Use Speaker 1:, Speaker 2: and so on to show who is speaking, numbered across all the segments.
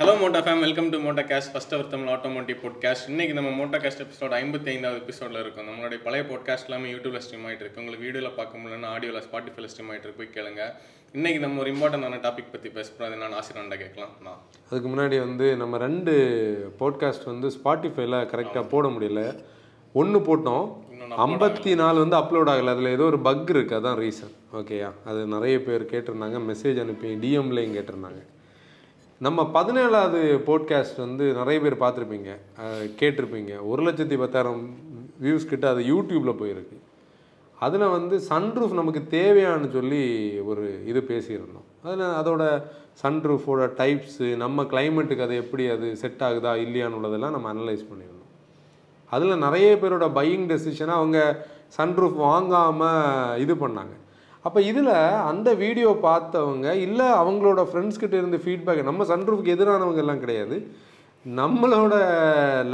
Speaker 1: Hello moto fame welcome to Motocast first ever Tamil automotive podcast இன்னைக்கு நம்ம மோட்டா caste episode ஐம்பத்தி ஐந்தாவது எபிசோடில் இருக்கும். நம்மளுடைய பழைய பாட்காஸ்ட் எல்லாமே யூடியூப்ல ஸ்ட்ரீம் ஆகிட்டு இருக்கு. உங்களுக்கு வீடியோவில் பார்க்க முடியலன்னா ஆடியோவில் ஸ்பாட்டிஃபைல ஸ்ட்ரீம் ஆகிட்டு போய் கேளுங்க. இன்னைக்கு நம்ம ஒரு இம்பார்ட்டன்டான டாபிக் பற்றி பேச போகிறது நான் ஆசிரியன்டா கேட்கலாம். நான்
Speaker 2: அதுக்கு முன்னாடி வந்து நம்ம ரெண்டு பாட்காஸ்ட் வந்து ஸ்பாட்டிஃபைல கரெக்டாக போட முடியல. ஒன்று போட்டோம். ஐம்பத்தி நாலு வந்து அப்லோட் ஆகலை. அதில் ஏதோ ஒரு பக் இருக்குது அதான் ரீசன் ஓகேயா அது நிறைய பேர் கேட்டிருந்தாங்க. மெசேஜ் அனுப்பி டிஎம்லேயும் கேட்டிருந்தாங்க. நம்ம பதினேழாவது போட்காஸ்ட் வந்து நிறைய பேர் பார்த்துருப்பீங்க. கேட்டிருப்பீங்க. ஒரு லட்சத்தி பத்தாயிரம் வியூஸ் கிட்ட அது யூடியூப்பில் போயிருக்கு. அதில் வந்து சன்ரூஃப் நமக்கு தேவையான்னு சொல்லி ஒரு இது பேசியிருந்தோம். அதில் அதோட சன்ரூஃபோட டைப்ஸு நம்ம கிளைமேட்டுக்கு அது எப்படி அது செட் ஆகுதா இல்லையான்னு உள்ளதெல்லாம் நம்ம அனலைஸ் பண்ணியிருந்தோம். அதில் நிறைய பேரோட பையிங் டெசிஷனாக அவங்க சன்ரூஃப் வாங்காமல் இது பண்ணாங்க. அப்போ இதில் அந்த வீடியோ பார்த்தவங்க இல்லை அவங்களோட ஃப்ரெண்ட்ஸ்கிட்ட இருந்து ஃபீட்பேக் நம்ம சன்ரூஃப்க்கு எதிரானவங்க எல்லாம் கிடையாது. நம்மளோட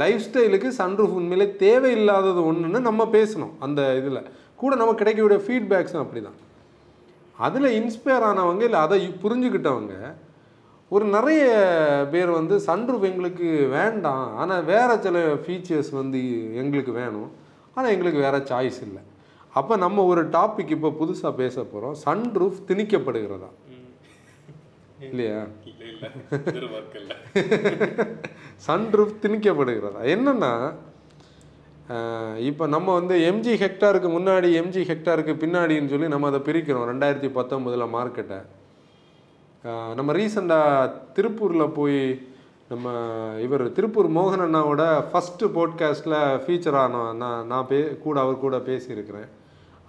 Speaker 2: லைஃப் ஸ்டைலுக்கு சன்ரூஃப் உண்மையிலே தேவையில்லாதது ஒன்றுன்னு நம்ம பேசணும் அந்த இதில். கூட நமக்கு கிடைக்கக்கூடிய ஃபீட்பேக்ஸும் அப்படி தான் அதில் இன்ஸ்பயர் ஆனவங்க இல்லை அதை புரிஞ்சுக்கிட்டவங்க ஒரு நிறைய பேர் வந்து சன்ரூஃப் எங்களுக்கு வேண்டாம். ஆனால் வேறு சில ஃபீச்சர்ஸ் வந்து எங்களுக்கு வேணும். ஆனால் எங்களுக்கு வேறு சாய்ஸ் இல்லை. அப்போ நம்ம ஒரு டாபிக் இப்போ புதுசாக பேச போகிறோம் சன்ரூஃப் திணிக்கப்படுகிறதா? இல்லையா?
Speaker 1: இல்லை
Speaker 2: சன்ரூஃப் திணிக்கப்படுகிறதா? என்னன்னா இப்போ நம்ம வந்து எம்ஜி ஹெக்டாருக்கு முன்னாடி எம்ஜி ஹெக்டாருக்கு பின்னாடின்னு சொல்லி நம்ம அதை பிரிக்கிறோம். ரெண்டாயிரத்தி பத்தொம்பதில் மார்க்கெட்டை நம்ம ரீசெண்டாக திருப்பூரில் போய் நம்ம இவர் திருப்பூர் மோகன் அண்ணாவோட ஃபஸ்ட்டு போட்காஸ்ட்டில் ஃபீச்சர் ஆனோம் நான் நான் பே கூட அவர் கூட பேசியிருக்கிறேன்.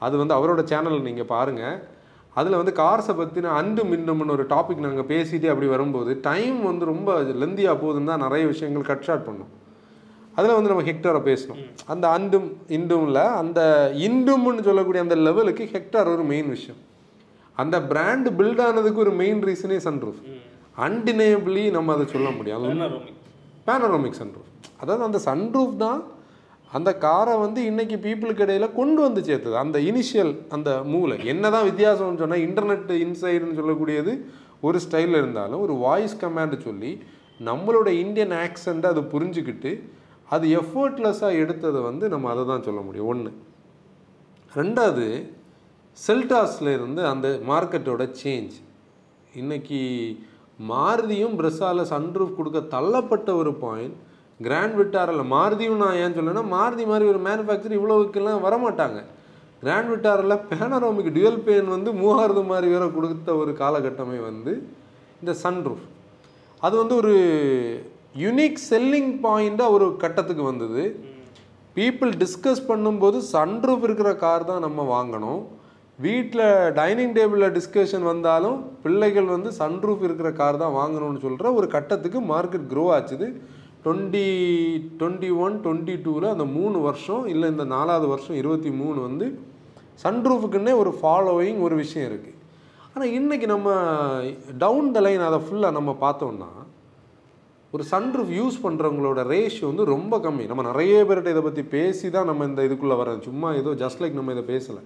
Speaker 2: அது வந்து அவரோட சேனல் நீங்கள் பாருங்கள் அதில் வந்து கார்ஸை பற்றின அண்டு மின்னும்னு ஒரு டாபிக் நாங்கள் பேசிட்டு அப்படி வரும்போது டைம் வந்து ரொம்ப லெந்தியாக போகுதுன்னு தான் நிறைய விஷயங்கள் கட் ஷார்ட் பண்ணோம். அதில் வந்து நம்ம ஹெக்டாரை பேசணும். அந்த அண்டும் இண்டும்ல அந்த இண்டும்னு சொல்லக்கூடிய அந்த லெவலுக்கு ஹெக்டார் ஒரு மெயின் விஷயம். அந்த பிராண்ட் பில்ட் ஆனதுக்கு ஒரு மெயின் ரீசனே சன்ரூஃப் அன்டினேபிளி நம்ம அதை சொல்ல முடியும் பேனரோமிக் சன்ரூஃப் அதாவது அந்த சன்ரூஃப் தான் அந்த காரை வந்து இன்றைக்கி பீப்புளுக்கு இடையில் கொண்டு வந்து சேர்த்தது. அந்த இனிஷியல் அந்த மூளை. என்னதான் வித்தியாசம்னு சொன்னால் இன்டர்நெட் இன்சைடுன்னு சொல்லக்கூடியது ஒரு ஸ்டைலில் இருந்தாலும் ஒரு வாய்ஸ் கமாண்ட் சொல்லி நம்மளோட இந்தியன் ஆக்சண்ட்டை அது புரிஞ்சுக்கிட்டு அது எஃபர்ட்லெஸ்ஸாக எடுத்ததை வந்து நம்ம அதை தான் சொல்ல முடியும். ஒன்று ரெண்டாவது செல்டாஸில் இருந்து அந்த மார்க்கெட்டோட சேஞ்ச் இன்றைக்கி மாருதியும் பிரஸால சன்ரூஃப் கொடுக்க தள்ளப்பட்ட ஒரு பாயிண்ட் கிராண்ட் விட்டாரில் மாருதியும் நான் ஏன் சொல்லேன்னா மாருதி மாதிரி ஒரு மேனுஃபேக்சர் இவ்வளோவுக்கெல்லாம் வரமாட்டாங்க. கிராண்ட் விட்டாரில் பேனரோமிக் டுவல் பேன் வந்து மூவாயிரது மாதிரி வேற கொடுத்த ஒரு காலகட்டமே வந்து இந்த சன்ரூஃப் அது வந்து ஒரு யுனிக் செல்லிங் பாயிண்ட்டாக ஒரு கட்டத்துக்கு வந்தது. பீப்புள் டிஸ்கஸ் பண்ணும்போது சன்ரூஃப் இருக்கிற கார் தான் நம்ம வாங்கணும். வீட்டில் டைனிங் டேபிளில் டிஸ்கஷன் வந்தாலும் பிள்ளைகள் வந்து சன்ரூஃப் இருக்கிற கார் தான் வாங்கணும்னு சொல்கிற ஒரு கட்டத்துக்கு மார்க்கெட் க்ரோ ஆச்சுது. டுவெண்ட்டி டுவெண்ட்டி ஒன் டுவெண்ட்டி டூவில் அந்த மூணு வருஷம் இல்லை இந்த நாலாவது வருஷம் இருபத்தி மூணு வந்து சன்ரூஃபுக்குன்னே ஒரு ஃபாலோவிங் ஒரு விஷயம் இருக்குது ஆனால் இன்றைக்கி நம்ம டவுன் த லைன் அதை ஃபுல்லாக நம்ம பார்த்தோம்னா ஒரு சன்ரூஃப் யூஸ் பண்ணுறவங்களோட ரேஷியோ வந்து ரொம்ப கம்மி. நம்ம நிறைய பேர்கிட்ட இதை பற்றி பேசி தான் நம்ம இந்த இதுக்குள்ளே வரோம் சும்மா ஏதோ ஜஸ்ட் லைக் நம்ம இதை பேசலை.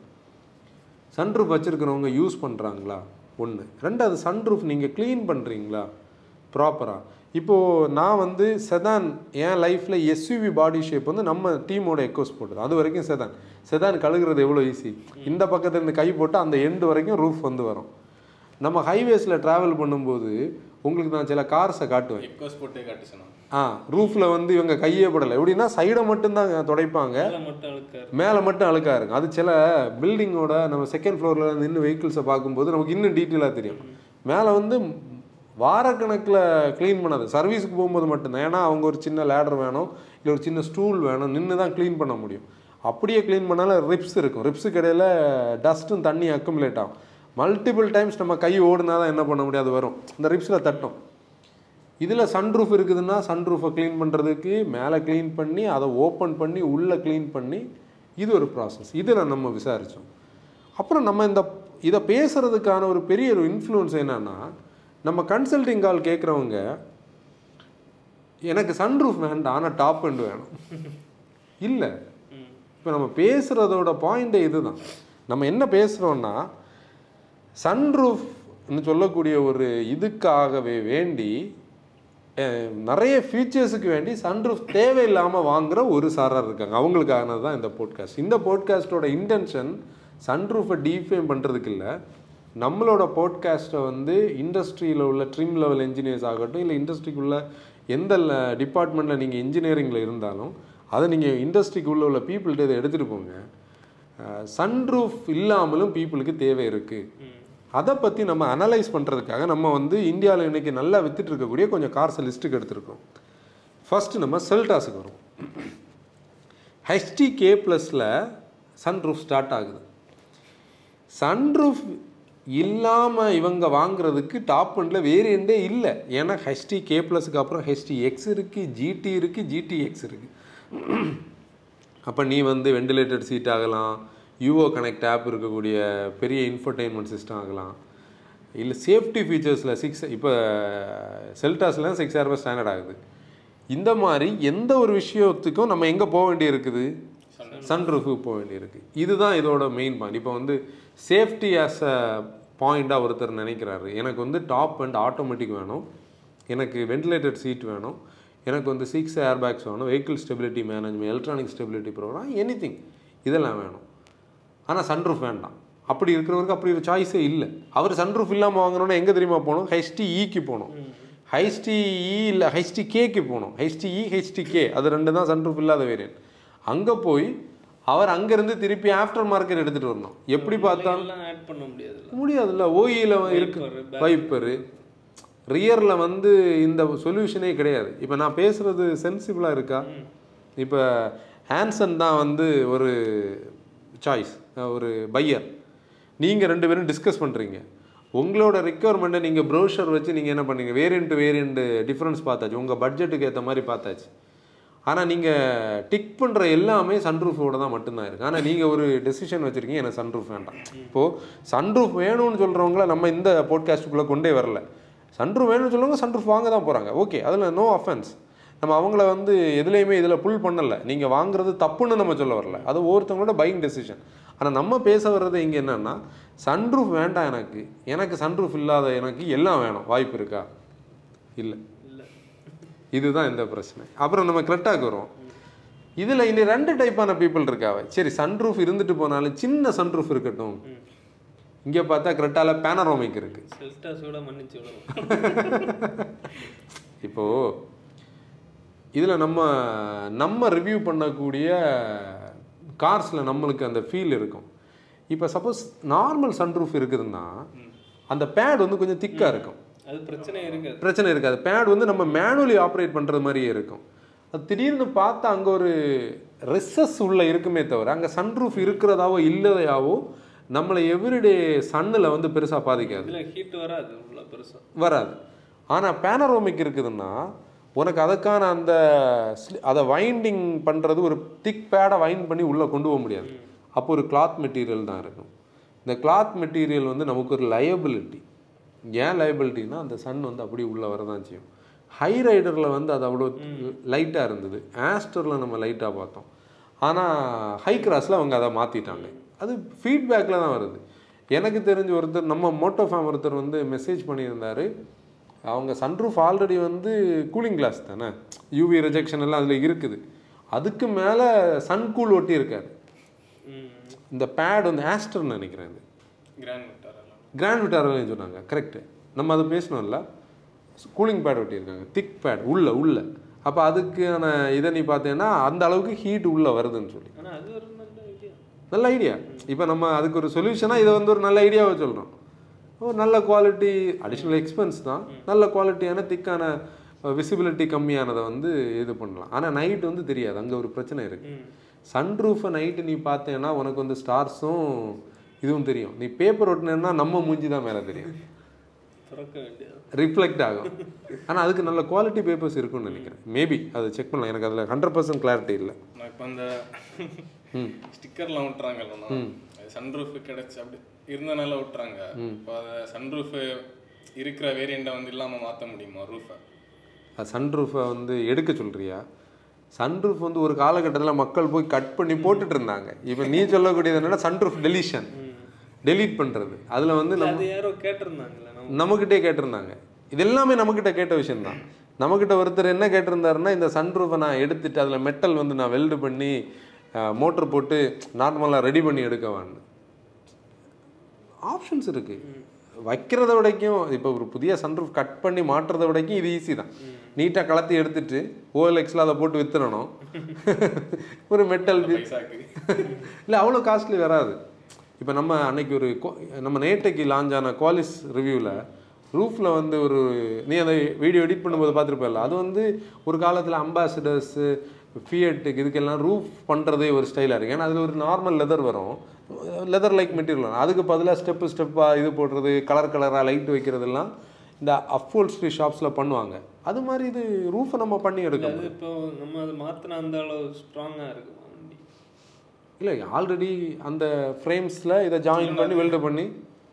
Speaker 2: சன்ரூஃப் வச்சுருக்கிறவங்க யூஸ் பண்ணுறாங்களா ஒன்று ரெண்டாவது சன்ரூஃப் நீங்கள் க்ளீன் பண்ணுறீங்களா ப்ராப்பராக இப்போது நான் வந்து செதான் என் லைஃப்பில் எஸ்யூவி பாடி ஷேப் வந்து நம்ம டீமோட எக்கோஸ் போட்டது. அது வரைக்கும் செதான் செதான் கழுகுறது எவ்வளோ ஈஸி இந்த பக்கத்துல இருந்து கை போட்டு அந்த எண்டு வரைக்கும் ரூஃப் வந்து வரும். நம்ம ஹைவேஸில் ட்ராவல் பண்ணும்போது உங்களுக்கு நான் சில கார்ஸை காட்டுவேன்.
Speaker 1: எக்கோஸ் போட்டே காட்டு சொன்னான்
Speaker 2: ஆ ரூஃபில் வந்து இவங்க கையே படலை. எப்படின்னா சைடை மட்டும்தான் துடைப்பாங்க. மேலே மட்டும் அழுக்கா இருக்கும். அது சில பில்டிங்கோட நம்ம செகண்ட் ஃப்ளோரில் நின்று வெஹிக்கிள்ஸை பார்க்கும்போது நமக்கு இன்னும் டீட்டெயிலாக தெரியும். மேலே வந்து வாரக்கணக்கில் க்ளீன் பண்ணாது. சர்வீஸுக்கு போகும்போது மட்டும்தான். ஏன்னா அவங்க ஒரு சின்ன லேடர் வேணும் இல்லை ஒரு சின்ன ஸ்டூல் வேணும் நின்று தான் க்ளீன் பண்ண முடியும். அப்படியே க்ளீன் பண்ணாலும் ரிப்ஸ் இருக்கும். ரிப்ஸுக்கு இடையில் டஸ்ட்டும் தண்ணி அக்குமுலேட் ஆகும். மல்டிபிள் டைம்ஸ் நம்ம கை ஓடுனா தான் என்ன பண்ண முடியாது வரும். இந்த ரிப்ஸில் தட்டும். இதில் சன்ரூஃப் இருக்குதுன்னா சன்ரூஃபை க்ளீன் பண்ணுறதுக்கு மேலே க்ளீன் பண்ணி அதை ஓப்பன் பண்ணி உள்ளே க்ளீன் பண்ணி இது ஒரு ப்ராசஸ் இதில் நம்ம விசாரித்தோம் அப்புறம் நம்ம இந்த இதை பேசுகிறதுக்கான ஒரு பெரிய ஒரு இன்ஃப்ளூன்ஸ் என்னென்னா நம்ம கன்சல்டிங் கால் கேட்குறவங்க எனக்கு சன்ரூஃப் வேண்டாம் ஆனால் டாப் அண்ட் வேணும். இல்லை. இப்போ நம்ம பேசுகிறதோட பாயிண்டே இதுதான். நம்ம என்ன பேசுகிறோன்னா சன்ரூஃப்னு சொல்லக்கூடிய ஒரு இதுக்காகவே வேண்டி நிறைய ஃபீச்சர்ஸுக்கு வேண்டி சன்ரூஃப் தேவையில்லாமல் வாங்குகிற ஒரு சாரார் இருக்காங்க. அவங்களுக்கானது தான் இந்த போட்காஸ்ட் இந்த போட்காஸ்ட்டோட இன்டென்ஷன் சன்ரூஃபை டீஃபைன் பண்ணுறதுக்கு இல்லை. நம்மளோட போட்காஸ்ட்டை வந்து இண்டஸ்ட்ரியில் உள்ள ட்ரிம் லெவல் இன்ஜினியர்ஸ் ஆகட்டும் இல்லை இண்டஸ்ட்ரிக்குள்ள எந்த டிபார்ட்மெண்ட்டில் நீங்கள் இன்ஜினியரிங்கில் இருந்தாலும் அதை நீங்கள் இண்டஸ்ட்ரிக்குள்ளே உள்ள பீப்புள்கிட்ட இதை எடுத்துகிட்டு போங்க. சன்ரூஃப் இல்லாமலும் பீப்புளுக்கு தேவை இருக்குது அதை பற்றி நம்ம அனலைஸ் பண்ணுறதுக்காக நம்ம வந்து இந்தியாவில் இன்றைக்கி நல்லா வித்துட்டு இருக்கக்கூடிய கொஞ்சம் கார்ஸை லிஸ்ட்டுக்கு எடுத்திருக்கோம். ஃபர்ஸ்ட் நம்ம செல்டாஸுக்கு வரும் ஹெச்டி கே ப்ளஸில் சன்ரூஃப் ஸ்டார்ட் ஆகுது. சன்ரூஃப் இல்லாமல் இவங்க வாங்குறதுக்கு டாப் அண்டில் வேரியண்டே இல்லை. ஏன்னா ஹெச்டி கே ப்ளஸுக்கு அப்புறம் ஹெச்டி எக்ஸ் இருக்குது ஜிடி இருக்குது ஜிடி எக்ஸ் இருக்குது அப்போ நீ வந்து வெண்டிலேட்டட் சீட் ஆகலாம் யூஓ கனெக்ட் ஆப் இருக்கக்கூடிய பெரிய இன்ஃபர்டெயின்மெண்ட் சிஸ்டம் ஆகலாம். இல்லை சேஃப்டி ஃபீச்சர்ஸில் சிக்ஸ் இப்போ செல்டாஸ்லாம் சிக்ஸ் ஆர் ஸ்டாண்டர்ட் ஆகுது. இந்த மாதிரி எந்த ஒரு விஷயத்துக்கும் நம்ம எங்கே போக வேண்டி இருக்குது சன்ரூஃபுக்கு போக வேண்டியிருக்கு. இதுதான் இதோட மெயின் பாயிண்ட் இப்போ வந்து சேஃப்டி ஆஸ் அ பாயிண்டாக ஒருத்தர் நினைக்கிறாரு. எனக்கு வந்து டாப் அண்ட் ஆட்டோமேட்டிக் வேணும். எனக்கு வென்டிலேட்டட் சீட் வேணும். எனக்கு வந்து சிக்ஸ் ஏர் பேக்ஸ் வேணும். Vehicle stability management electronic stability program any இதெல்லாம் வேணும். ஆனால் சன்ரூஃப் வேண்டாம். அப்படி இருக்கிறவருக்கு அப்படி ஒரு சாய்ஸே இல்லை. அவர் சன்ரூஃப் இல்லாமல் வாங்கணும்னா எங்கே தெரியுமா போகணும்? ஹெச்டி இக்கு போகணும். ஹைஸ்டி இ இல்லை ஹெச்டி கேக்கு போகணும். ஹெச்டி இ ஹெச்டி கே அது ரெண்டு தான் சன்ரூஃப் இல்லாத வேரியன்ட் அங்கே போய் அவர் அங்கேருந்து திருப்பி ஆஃப்டர் மார்க்கெட் எடுத்துகிட்டு வரணும். எப்படி பார்த்தா?
Speaker 3: ஆட் பண்ண முடியாதுல்ல.
Speaker 2: முடியாதுல்ல. ஓஇயில் இருக்கு. வைப்பரு ரியரில் வந்து இந்த சொல்யூஷனே கிடையாது. இப்போ நான் பேசுகிறது சென்சிபிளாக இருக்கா? இப்போ ஹான்சன் தான் வந்து ஒரு சாய்ஸ் ஒரு பையர் நீங்கள் ரெண்டு பேரும் டிஸ்கஸ் பண்ணுறீங்க உங்களோட ரெக்குவயர்மெண்ட்டை நீங்கள் ப்ரௌஷர் வச்சு நீங்கள் என்ன பண்ணீங்க? வேரியன்ட் வேரியன்ட் டிஃப்ரென்ஸ் பார்த்தாச்சு. உங்கள் பட்ஜெட்டுக்கு ஏற்ற மாதிரி பார்த்தாச்சு. ஆனால் நீங்கள் டிக் பண்ணுற எல்லாமே சன்ரூஃபோட தான் மட்டும்தான் இருக்குது ஆனால் நீங்கள் ஒரு டெசிஷன் வச்சுருக்கீங்க எனக்கு சன்ரூஃப் வேண்டாம். இப்போது சன்ரூஃப் வேணும்னு சொல்கிறவங்கள நம்ம இந்த போட்காஸ்ட்டுக்குள்ளே கொண்டே வரல. சன்ரூஃப் வேணும்னு சொல்லுவாங்க சன்ரூஃப் வாங்க தான் போகிறாங்க ஓகே அதில் நோ அஃபென்ஸ் நம்ம அவங்கள வந்து எதுலேயுமே இதில் புல் பண்ணலை. நீங்கள் வாங்குறது தப்புன்னு நம்ம சொல்ல வரல. அது ஒவ்வொருத்தவங்களோட பையிங் டெசிஷன் ஆனால் நம்ம பேச வர்றது இங்கே என்னென்னா சன்ரூஃப் வேண்டாம் எனக்கு. எனக்கு சன்ரூஃப் இல்லாத எனக்கு எல்லாம் வேணும். வாய்ப்பு இருக்கா? இல்லை. இதுதான் இந்த பிரச்சனை. அப்புறம் நம்ம கிரெட்டாக்கு வரும். இதில் இனி ரெண்டு டைப்பான பீப்புள் இருக்காவ சரி சன்ரூஃப் இருந்துட்டு போனாலும் சின்ன சன்ரூஃப் இருக்கட்டும். இங்கே பார்த்தா கிரெட்டால பேனரோமிக் இருக்கு. இப்போது இதில் நம்ம நம்ம ரிவ்யூ பண்ணக்கூடிய கார்ஸில் நம்மளுக்கு அந்த ஃபீல் இருக்கும். இப்போ சப்போஸ் நார்மல் சன்ரூஃப் இருக்குதுன்னா அந்த பேட் வந்து கொஞ்சம் திக்காக இருக்கும்.
Speaker 3: அது பிரச்சனை இருக்காது
Speaker 2: பிரச்சனை இருக்காது. பேட் வந்து நம்ம மேனுவலி ஆப்ரேட் பண்ணுறது மாதிரியே இருக்கும். அது திடீர்னு பார்த்தா அங்கே ஒரு ரெஸ்ஸஸ் உள்ள இருக்குமே தவிர அங்கே சன்ரூஃப் இருக்கிறதாவோ இல்லதையாவோ நம்மளை எவ்ரிடே சன்னில் வந்து பெருசாக பாதிக்காது.
Speaker 3: இதுல ஹீட் வராது. உள்ள பெருசா.
Speaker 2: வராது. ஆனால் பேனரோமிக் இருக்குதுன்னா உனக்கு அதுக்கான அந்த அதை வைண்டிங் பண்ணுறது ஒரு திக் பேடை வைண்ட் பண்ணி உள்ளே கொண்டு போக முடியாது. அப்போ ஒரு கிளாத் மெட்டீரியல் தான் இருக்கும். இந்த கிளாத் மெட்டீரியல் வந்து நமக்கு ஒரு லயபிலிட்டி ஏன் லயபிலிட்டினா அந்த சன் வந்து அப்படியே உள்ளே வரதான் செய்யும். ஹை ரைடரில் வந்து அது அவ்வளோ லைட்டாக இருந்தது. ஆஸ்டரில் நம்ம லைட்டாக பார்த்தோம். ஆனால் ஹை கிராஸில் அவங்க அதை மாற்றிட்டாங்க அது ஃபீட்பேக்கில் தான் வருது. எனக்கு தெரிஞ்ச ஒருத்தர் நம்ம மோட்டோ ஃபேம் ஒருத்தர் வந்து மெசேஜ் பண்ணியிருந்தாரு. அவங்க சன்ரூஃப் ஆல்ரெடி வந்து கூலிங் கிளாஸ் தானே? யூவி ரிஜெக்ஷன் எல்லாம் அதில் இருக்குது. அதுக்கு மேலே சன் கூல் ஒட்டி இருக்காரு. இந்த பேட் வந்து ஆஸ்டர்னு நினைக்கிறேன் இது.
Speaker 1: கிராண்ட்
Speaker 2: விட்டாரில் சொன்னாங்க. கரெக்டு நம்ம அதை பேசணும்ல. கூலிங் பேட் ஒட்டியிருக்காங்க. திக் பேட் உள்ள உள்ள. அப்போ அதுக்கான இதை நீ பார்த்தீங்கன்னா அந்த அளவுக்கு ஹீட் உள்ளே வருதுன்னு சொல்லி.
Speaker 3: நல்ல ஐடியா
Speaker 2: இப்போ நம்ம அதுக்கு ஒரு சொல்யூஷனாக இதை வந்து ஒரு நல்ல ஐடியாவை சொல்கிறோம் ஒரு நல்ல குவாலிட்டி அடிஷ்னல் எக்ஸ்பென்ஸ் தான். நல்ல குவாலிட்டியான திக்கான விசிபிலிட்டி கம்மியானதை வந்து இது பண்ணலாம். ஆனால் நைட் வந்து தெரியாது. அங்கே ஒரு பிரச்சனை இருக்குது சன்ரூஃபை நைட்டு நீ பார்த்தேன்னா உனக்கு வந்து ஸ்டார்ஸும் இதுவும் தெரியும். நீ பேப்பர் ஒட்டினேன்னா நம்ம மூஞ்சி தான் மேலே தெரியும். ரிஃப்ளெக்ட் ஆகும். ஆனால் அதுக்கு நல்ல குவாலிட்டி பேப்பர்ஸ் இருக்கும்னு நினைக்கிறேன். மேபி அதை செக் பண்ணலாம். எனக்கு அதில் ஹண்ட்ரட் பர்சன்ட் கிளாரிட்டி இல்லை.
Speaker 1: நான் இப்போ அந்த ஸ்டிக்கர்லாம் விட்டுறாங்கல்ல சன்ரூஃப் கிடைச்சு அப்படி இருந்தனால விட்டுறாங்க இப்போ அதை சன்ரூஃப் இருக்கிற வேரியண்ட்டை வந்து இல்லாமல் மாற்ற முடியுமா ரூஃபை
Speaker 2: சன்ரூஃபை வந்து எடுக்க சொல்றியா? சன்ரூஃப் வந்து ஒரு காலகட்டத்தில் மக்கள் போய் கட் பண்ணி போட்டுட்டு இருந்தாங்க. இப்போ நீ சொல்லக்கூடியது என்னன்னா சன்ரூஃப் டெலிஷன் டெலீட் பண்ணுறது அதில் வந்து நம்ம
Speaker 3: யாரோ கேட்டிருந்தாங்கல்ல நம்ம
Speaker 2: நம்மக்கிட்டே கேட்டிருந்தாங்க. இது எல்லாமே நம்மக்கிட்ட கேட்ட விஷயம்தான். நம்மக்கிட்ட ஒருத்தர் என்ன கேட்டிருந்தாருன்னா இந்த சன்ரூஃபை நான் எடுத்துட்டு அதில் மெட்டல் வந்து நான் வெல்டு பண்ணி மோட்டர் போட்டு நார்மலாக ரெடி பண்ணி எடுக்கவான்னு. ஆப்ஷன்ஸ் இருக்கு. வைக்கிறத விடைக்கும் இப்போ ஒரு புதிய சன்ரூஃப் கட் பண்ணி மாட்டுறத விடைக்கும் இது ஈஸி தான். நீட்டாக கலத்தி எடுத்துட்டு ஓஎல்எக்ஸில் அதை போட்டு வித்துறணும். ஒரு மெட்டல் இல்லை அவ்வளோ காஸ்ட்லி வராது. இப்போ நம்ம அன்னைக்கு ஒரு நம்ம நேட்டைக்கு லான்ச் ஆன குவாலிஸ் ரிவ்யூவில் ரூஃபில் வந்து ஒரு நீ அந்த வீடியோ எடிட் பண்ணும்போது பார்த்துருப்பல அது வந்து ஒரு காலத்தில் அம்பாசிடர்ஸு ஃபியட்டுக்கு இதுக்கெல்லாம் ரூஃப் பண்ணுறதே ஒரு ஸ்டைலாக இருக்குது ஏன்னா அதில் ஒரு நார்மல் லெதர் வரும். லெதர் லைக் மெட்டீரியல் அதுக்கு பதிலாக ஸ்டெப்பு ஸ்டெப்பாக இது போடுறது கலர் கலராக லைட் வைக்கிறதெல்லாம் இந்த அஃபோல்ஸ்ட்ரி ஷாப்ஸில் பண்ணுவாங்க. அது மாதிரி இது ரூஃபை நம்ம பண்ணி எடுக்க
Speaker 3: அது இப்போ நம்ம அதை மாத்தினா அந்த அளவு ஸ்ட்ராங்கா இருக்குமா?
Speaker 2: இல்லை ஆல்ரெடி அந்த ஃப்ரேம்ஸில் இதை ஜாயின் பண்ணி வெல்டு பண்ணி.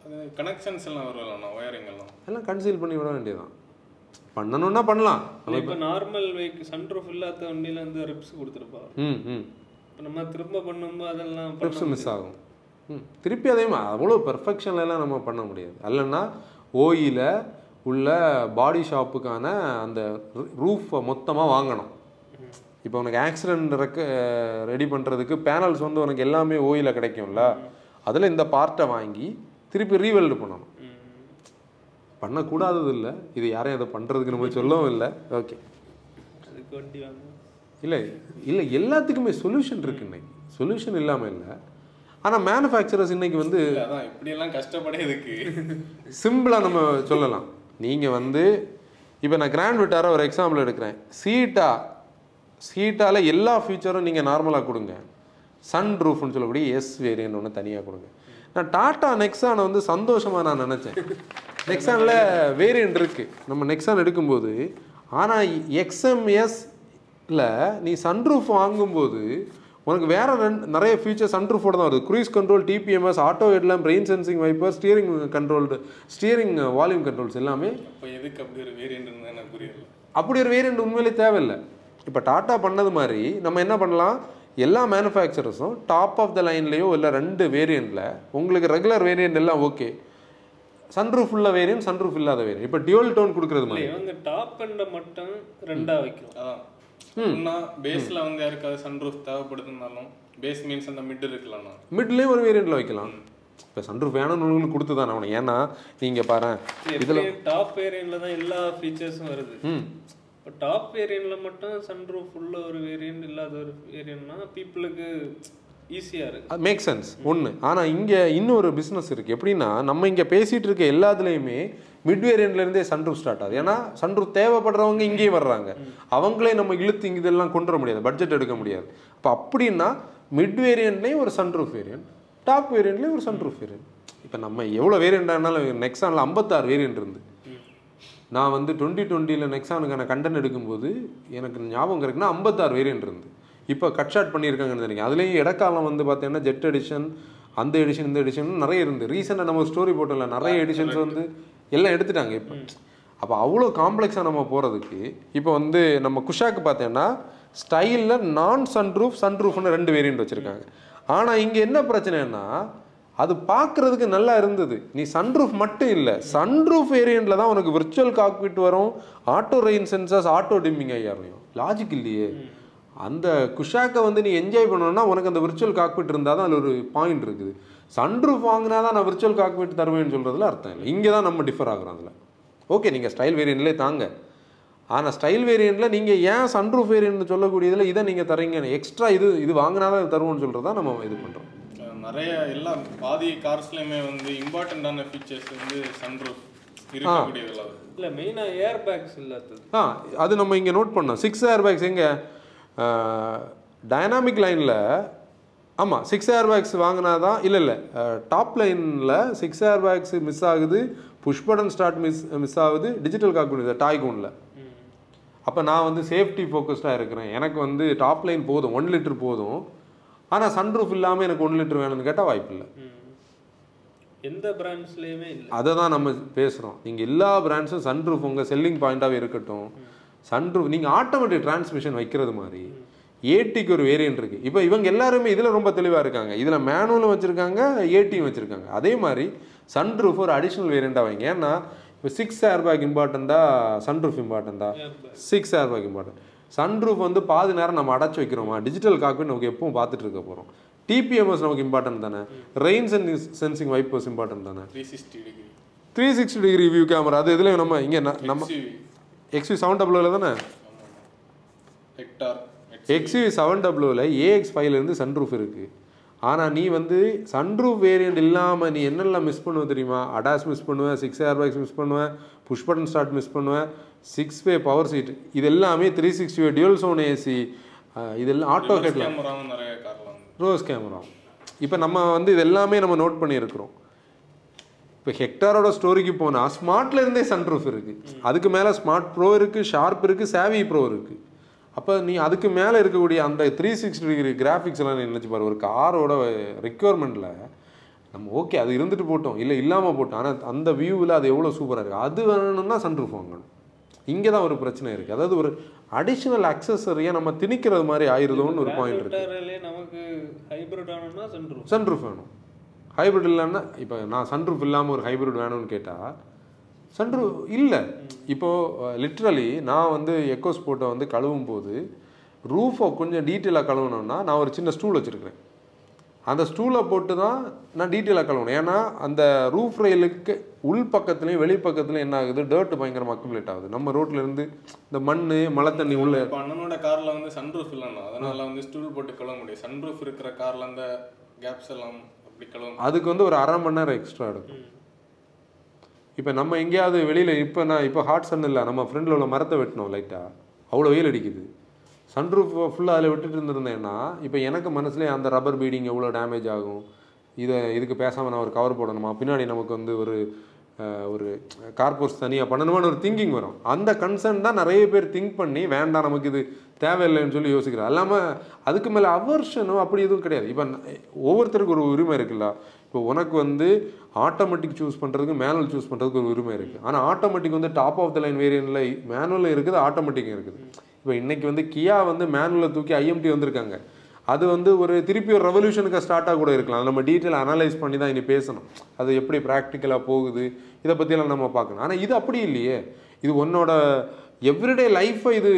Speaker 1: அது கனெக்ஷன்ஸ் எல்லாம் வரும்லண்ணா ஒயரிங் எல்லாம்
Speaker 2: எல்லாம் கன்சீல் பண்ணி விட வேண்டியதுதான். பண்ணணும்னா பண்ணலாம்.
Speaker 3: இப்போ நார்மல் வெஹிக் சன்ரூஃப் இல்லாத வண்டியில வந்து ரிப்ஸ் கொடுத்துருப்பா.
Speaker 2: ம் ம்.
Speaker 3: இப்போ நம்ம திரும்ப பண்ணும்போது அதெல்லாம்
Speaker 2: ட்ரிப்ஸ் மிஸ் ஆகும். ம் திருப்பி அதே மாதிரி அவ்வளோ பெர்ஃபெக்ஷன்லாம் நம்ம பண்ண முடியாது. அல்லன்னா ஓயில உள்ள பாடி ஷாப்புக்கான அந்த ரூஃபை மொத்தமாக வாங்கணும். இப்போ உனக்கு ஆக்சிடென்ட் ரெக்க ரெடி பண்ணுறதுக்கு பேனல்ஸ் வந்து உனக்கு எல்லாமே ஓயில கிடைக்கும்ல. அதில் இந்த பார்ட்டை வாங்கி திருப்பி ரீவெல்டு பண்ணணும். பண்ணக்கூடாதது இல்லை. இது யாரையும் அதை பண்ணுறதுக்கு நம்ம சொல்லவும் இல்லை. ஓகே இல்லை இல்லை எல்லாத்துக்குமே சொல்யூஷன் இருக்கு இன்னைக்கு. சொல்யூஷன் இல்லாமல் இல்லை. ஆனால் மேனுஃபேக்சரர்ஸ் இன்னைக்கு வந்து
Speaker 1: இப்படியெல்லாம் கஷ்டப்பட எதுக்கு?
Speaker 2: சிம்பிளாக நம்ம சொல்லலாம். நீங்கள் வந்து இப்போ நான் கிராண்ட் விட்டார ஒரு எக்ஸாம்பிள் எடுக்கிறேன். சீட்டா சீட்டால எல்லா ஃபீச்சரும் நீங்கள் நார்மலாக கொடுங்க. சன் ரூஃப்னு சொல்லக்கூடிய எஸ் வேரியன்ட் ஒன்று தனியாக கொடுங்க. நான் டாட்டா நெக்ஸானை வந்து சந்தோஷமாக நான் நினச்சேன். நெக்ஸானில் வேரியன்ட் இருக்குது நம்ம நெக்ஸான் எடுக்கும்போது ஆனால் எக்ஸ்எம்எஸ்ல நீ சன்ரூஃப் வாங்கும்போது உனக்கு வேற ரெண்டு நிறைய ஃபீச்சர் சன்ரூஃபோட தான் வருது. Cruise control TPMS auto headlamp rain sensing wiper steering controlled steering volume controls எல்லாமே
Speaker 1: எதுக்கு அப்படி ஒரு வேரியன்ட்
Speaker 2: அப்படி ஒரு வேரியண்ட் உண்மையிலே தேவையில்லை. இப்போ டாட்டா பண்ணது மாதிரி நம்ம என்ன பண்ணலாம்? எல்லா மேனுஃபேக்சரர்ஸும் டாப் ஆஃப் த லைன்லேயோ இல்லை ரெண்டு வேரியண்ட்டில் உங்களுக்கு ரெகுலர் வேரியண்ட் எல்லாம் ஓகே சன்ரூஃப் உள்ள வேரியன்ட் சன்ரூஃப் இல்லாத வேரியன்ட் இப்போ டியூவல் டோன் கொடுக்குறது மாதிரி.
Speaker 3: இவங்க டாப் எண்டை மட்டும் ரெண்டா வைக்கலாம்
Speaker 1: அதான் ஒன்னா பேஸ்ல வந்து யாருக்காவது சன்ரூஃப் தேவைப்படுதுனாலும். பேஸ் மீன்ஸ் அந்த மிட் இருக்கலாம்ண்ணா
Speaker 2: மிட்லேயும் ஒரு வேரியண்ட்டில் வைக்கலாம். இப்போ சன்ரூஃப் வேணும்னு உங்களுக்கு கொடுத்து தான் அவனை. ஏன்னா நீங்கள் பாரு
Speaker 3: இதில் டாப் வேரியண்ட்ல தான் எல்லா ஃபீச்சர்ஸும் வருது.
Speaker 2: ம்.
Speaker 3: இப்போ டாப் வேரியண்ட்ல மட்டும் சன்ரூஃப் உள்ள ஒரு வேரியண்ட் இல்லாத ஒரு வேரியண்ட்னா பீப்புளுக்கு ஈஸியாக இருக்குது
Speaker 2: மேக் சென்ஸ் ஒன்று ஆனால் இங்கே இன்னொரு பிஸ்னஸ் இருக்குது எப்படின்னா நம்ம இங்கே பேசிகிட்டு இருக்க எல்லாத்துலேயுமே மிட் வேரியன்ட்லேருந்தே சன்ரூஃப் ஸ்டார்ட் ஆகுது. ஏன்னா சன்ரூஃப் தேவைப்படுறவங்க இங்கேயே வர்றாங்க. அவங்களே நம்ம இழுத்து இங்க இதெல்லாம் கொண்டு வர முடியாது. பட்ஜெட் எடுக்க முடியாது. அப்போ அப்படின்னா மிட் வேரியன்ட்லேயும் ஒரு சன்ரூஃப் வேரியன்ட் டாப் வேரியன்ட்லேயும் ஒரு சன்ரூஃப் வேரியன்ட் இப்போ நம்ம எவ்வளோ வேரியண்ட் ஆனாலும் நெக்ஸானில் ஐம்பத்தாறு வேரியன்ட் இருந்து. நான் வந்து டுவெண்ட்டி டுவெண்ட்டியில் நெக்ஸானுக்கான கண்டென்ட் எடுக்கும்போது எனக்கு ஞாபகம் இருக்குன்னா ஐம்பத்தாறு வேரியன்ட் இருந்து இப்போ கட் ஷாட் பண்ணியிருக்காங்கன்னு நினைக்கிறேன் அதுலேயும் இடைக்காலம் வந்து பார்த்தீங்கன்னா ஜெட் எடிஷன் அந்த எடிஷன் இந்த எடிஷன் நிறைய இருந்து ரீசெண்டாக நம்ம ஸ்டோரி போட்டோம்ல நிறைய எடிஷன்ஸ் வந்து எல்லாம் எடுத்துட்டாங்க இப்போ. அப்போ அவ்வளோ காம்ப்ளெக்ஸாக நம்ம போகிறதுக்கு இப்போ வந்து நம்ம குஷாக்கு பார்த்தீங்கன்னா ஸ்டைலில் நான் சன்ரூஃப் சன்ரூஃப்னு ரெண்டு வேரியன்ட் வச்சுருக்காங்க. ஆனால் இங்கே என்ன பிரச்சனைன்னா அது பார்க்குறதுக்கு நல்லா இருந்தது. நீ சன்ரூஃப் மட்டும் இல்லை. சன்ரூஃப் வேரியண்ட்டில் தான் உனக்கு விர்ச்சுவல் காக்பிட் வரும். Auto rain sensors auto dimming ஐயாரையும் logic இல்லையே. அந்த குஷாக்கை வந்து நீ என்ஜாய் பண்ணணும்னா உனக்கு அந்த விர்ச்சுவல் காக்பிட் இருந்தால் தான் அதில் ஒரு பாயிண்ட் இருக்குது. சன்ரூஃப் வாங்கினா தான் நான் விர்ச்சுவல் காக்பிட் தருவேன்னு சொல்கிறதுல அர்த்தம் இல்லை. இங்கே தான் நம்ம டிஃபர் ஆகிறோம் அதில். ஓகே நீங்கள் ஸ்டைல் வேரியண்ட்லேயே தாங்க. ஆனால் ஸ்டைல் வேரியண்ட்டில் நீங்கள் ஏன் சன்ரூஃப் வேரியன்ட்னு சொல்லக்கூடியதில் இதை நீங்கள் தரீங்க எக்ஸ்ட்ரா இது இது வாங்கினா தான் தருவோம்னு சொல்கிறது தான் நம்ம இது பண்ணுறோம்
Speaker 1: நிறைய எல்லா பாதி கார்ஸ்லயுமே வந்து இம்பார்ட்டண்டான ஃபீச்சர்ஸ் வந்து சன்ரூஃப் இருக்கக்கூடியதெல்லாம்
Speaker 3: இல்ல மெயினா ஏர் பேக்ஸ் இல்லாதது.
Speaker 2: ஆ அது நம்ம இங்கே நோட் பண்ணோம். சிக்ஸ் ஏர் பேக்ஸ் எங்கே? டைனாமிக் லைனில் ஆமாம் சிக்ஸ் ஏர் பேக்ஸ் வாங்கினா தான் இல்லை இல்லை டாப் லைனில் சிக்ஸ் ஏர் பேக்ஸ் மிஸ் ஆகுது push button start miss miss ஆகுது டிஜிட்டல் கால்குலேட்டர் டாய்கூனில் அப்போ நான் வந்து சேஃப்டி ஃபோக்கஸ்டாக இருக்கிறேன். எனக்கு வந்து டாப் லைன் போதும் ஒன் லிட்டர் போதும். ஆனால் சன்ரூஃப் இல்லாமல் எனக்கு ஒன் லிட்டர் வேணும்னு கேட்டால் வாய்ப்பு இல்லை
Speaker 3: எந்த பிராண்ட்ஸ்லயுமே இல்ல.
Speaker 2: அதை தான் நம்ம பேசுகிறோம் நீங்கள் எல்லா பிராண்ட்ஸும் சன்ரூஃப் உங்கள் செல்லிங் பாயிண்டாகவே இருக்கட்டும். சன்ரூஃப் நீங்கள் ஆட்டோமேட்டிக் டிரான்ஸ்மிஷன் வைக்கிறது மாதிரி ஏடிக்கு ஒரு வேரியன்ட் இருக்குது இப்போ இவங்க எல்லாருமே இதில் ரொம்ப தெளிவாக இருக்காங்க. இதில் மேனுவலும் வச்சுருக்காங்க ஏடியும் வச்சுருக்காங்க. அதே மாதிரி சன்ரூஃப் ஒரு அடிஷ்னல் வேரியண்ட்டாக வைங்க. ஏன்னா இப்போ சிக்ஸ் ஏர் பேக் இம்பார்ட்டண்ட்டா sunroof இம்பார்ட்டண்ட்டா six air bag important sunroof வந்து பாதி நேரம் நம்ம அடைச்சி வைக்கிறோமா? டிஜிட்டல் காக்பிட் நமக்கு எப்பவும் பார்த்துட்டு இருக்க போகிறோம் டிபிஎம்எஸ் நமக்கு இம்பார்ட்டன்ட் தானே? ரெயின் சென்சிங் வைப்பர்ஸ் இம்பார்ட்டன்ட் தானே?
Speaker 1: Three sixty degree
Speaker 2: three sixty degree view camera அது இதுலேயும் நம்ம இங்கே நம்ம எக்ஸ்வி செவன் டபுள்யூவில் தானே?
Speaker 1: ஹெக்டார்
Speaker 2: எக்ஸ்வி செவன் டபுள்யூவில் ஏஎக்ஸ் ஃபைவ்லேருந்து சன்ரூஃப் இருக்குது ஆனால் நீ வந்து சன்ரூஃப் வேரியண்ட் இல்லாமல் நீ என்னெல்லாம் மிஸ் பண்ணுவ தெரியுமா? அடாஸ் மிஸ் பண்ணுவேன் சிக்ஸ் ஏர் பேக்ஸ் மிஸ் பண்ணுவேன் புஷ் பட்டன் ஸ்டார்ட் மிஸ் பண்ணுவேன் சிக்ஸ் வே பவர் சீட் இது எல்லாமே three sixty way dual zone AC இதெல்லாம் ஆட்டோ ஹெட்ல
Speaker 1: கேமராவும் நிறைய கார்லாம் வந்து.
Speaker 2: ரோஸ் கேமரா இப்போ நம்ம வந்து இது எல்லாமே நம்ம நோட் பண்ணியிருக்கிறோம். இப்போ ஹெக்டாரோட ஸ்டோரிக்கு போனால் ஸ்மார்ட்ல இருந்தே சன்ரூஃப் இருக்குது அதுக்கு மேலே ஸ்மார்ட் ப்ரோ இருக்குது ஷார்ப் இருக்குது சாவி ப்ரோ இருக்குது அப்போ நீ அதுக்கு மேலே இருக்கக்கூடிய அந்த த்ரீ சிக்ஸ்டி டிகிரி கிராஃபிக்ஸ் எல்லாம் நீ நினச்சி பாரு. ஒரு காரோட ரெக்யர்மெண்ட்டில் நம்ம ஓகே அது இருந்துட்டு போட்டோம். இல்லை இல்லாமல் போட்டோம். ஆனால் அந்த வியூவில் அது எவ்வளோ சூப்பராக இருக்குது அது வேணும்னா சன்ரூஃப் வாங்கணும். இங்கே தான் ஒரு பிரச்சனை இருக்குது அதாவது ஒரு அடிஷ்னல் அக்சசரியை நம்ம திணிக்கிறது மாதிரி ஆயிருதோன்னு ஒரு பாயிண்ட் இருக்குது
Speaker 3: நமக்கு ஹைப்ரிட் ஆனோம்னா சன்ரூஃப்
Speaker 2: சன்ரூஃப் வேணும். ஹைப்ரிட் இல்லைன்னா இப்போ நான் சன்ரூஃப் இல்லாமல் ஒரு ஹைப்ரிட் வேணும்னு கேட்டால் சன்ரூஃப் இல்லை. இப்போது லிட்ரலி நான் வந்து எக்கோ ஸ்போர்ட்டை வந்து கழுவும் போது ரூஃபை கொஞ்சம் டீட்டெயிலாக கழுவணும்னா நான் ஒரு சின்ன ஸ்டூல் வச்சுருக்கிறேன். அந்த ஸ்டூலை போட்டு தான் நான் டீட்டெயிலாக கழுவணும். ஏன்னா அந்த ரூஃப் ரயிலுக்கு உள் பக்கத்துலேயும் வெளி பக்கத்துலையும் என்ன ஆகுது? டர்ட் பயங்கரமாக அக்குமுலேட் ஆகுது. நம்ம ரோட்ல இருந்து இந்த மண் மழை தண்ணி உள்ள
Speaker 1: அண்ணனோட கார்ல வந்து சன்ரூஃப் இல்லைண்ணா அதனால வந்து ஸ்டூல் போட்டு கழுவ முடியும் சன்ரூஃப் இருக்கிற கார்ல அந்த கேப்ஸ் எல்லாம் அப்படி கழுவ முடியும்.
Speaker 2: அதுக்கு வந்து ஒரு அரை மணி நேரம் எக்ஸ்ட்ரா எடுக்கும். இப்போ நம்ம எங்கேயாவது வெளியில் இப்போ நான் இப்போ ஹாட் சன் இல்லை நம்ம ஃப்ரெண்டில் உள்ள மரத்தை வெட்டினோம் லைட்டாக அவ்வளோ வெயில் அடிக்குது. சன்ரூஃப் ஃபுல்லாக அதில் விட்டுட்டு இருந்திருந்தேன்னா இப்போ எனக்கு மனசுலேயே அந்த ரப்பர் பீடிங் எவ்வளோ டேமேஜ் ஆகும்? இதை இதுக்கு பேசாமல் நான் ஒரு கவர் போடணுமா? பின்னாடி நமக்கு வந்து ஒரு ஒரு கார்போர்ஸ் தனியாக பண்ணணுமான்னு ஒரு திங்கிங் வரும். அந்த கன்சர்ன் தான் நிறைய பேர் திங்க் பண்ணி வேண்டாம் நமக்கு இது தேவையில்லைன்னு சொல்லி யோசிக்கிறோம் அல்லாமல் அதுக்கு மேலே அவர்ஷனும் அப்படி எதுவும் கிடையாது. இப்போ ஒவ்வொருத்தருக்கு ஒரு உரிமை இருக்குல்ல? இப்போ உனக்கு வந்து ஆட்டோமேட்டிக் சூஸ் பண்ணுறதுக்கு மேனுவல் சூஸ் பண்ணுறதுக்கு ஒரு உரிமை இருக்குது ஆனால் ஆட்டோமேட்டிக் வந்து டாப் ஆஃப் த லைன் வேரியன்ட்ல மேனுவலும் இருக்குது ஆட்டோமேட்டிக்கும் இருக்குது. இப்போ இன்னைக்கு வந்து கியா வந்து மேனுவலை தூக்கி ஐஎம்டி வந்திருக்காங்க. அது வந்து ஒரு திருப்பி ஒரு ரெவல்யூஷனுக்கு ஸ்டார்ட்டாக கூட இருக்கலாம். நம்ம டீட்டெயில் அனலைஸ் பண்ணி தான் இனி பேசணும். அது எப்படி ப்ராக்டிக்கலாக போகுது? இதை பற்றியெல்லாம் நம்ம பார்க்கணும். ஆனால் இது அப்படி இல்லையே. இது உன்னோட எவ்ரிடே லைஃப்பை இது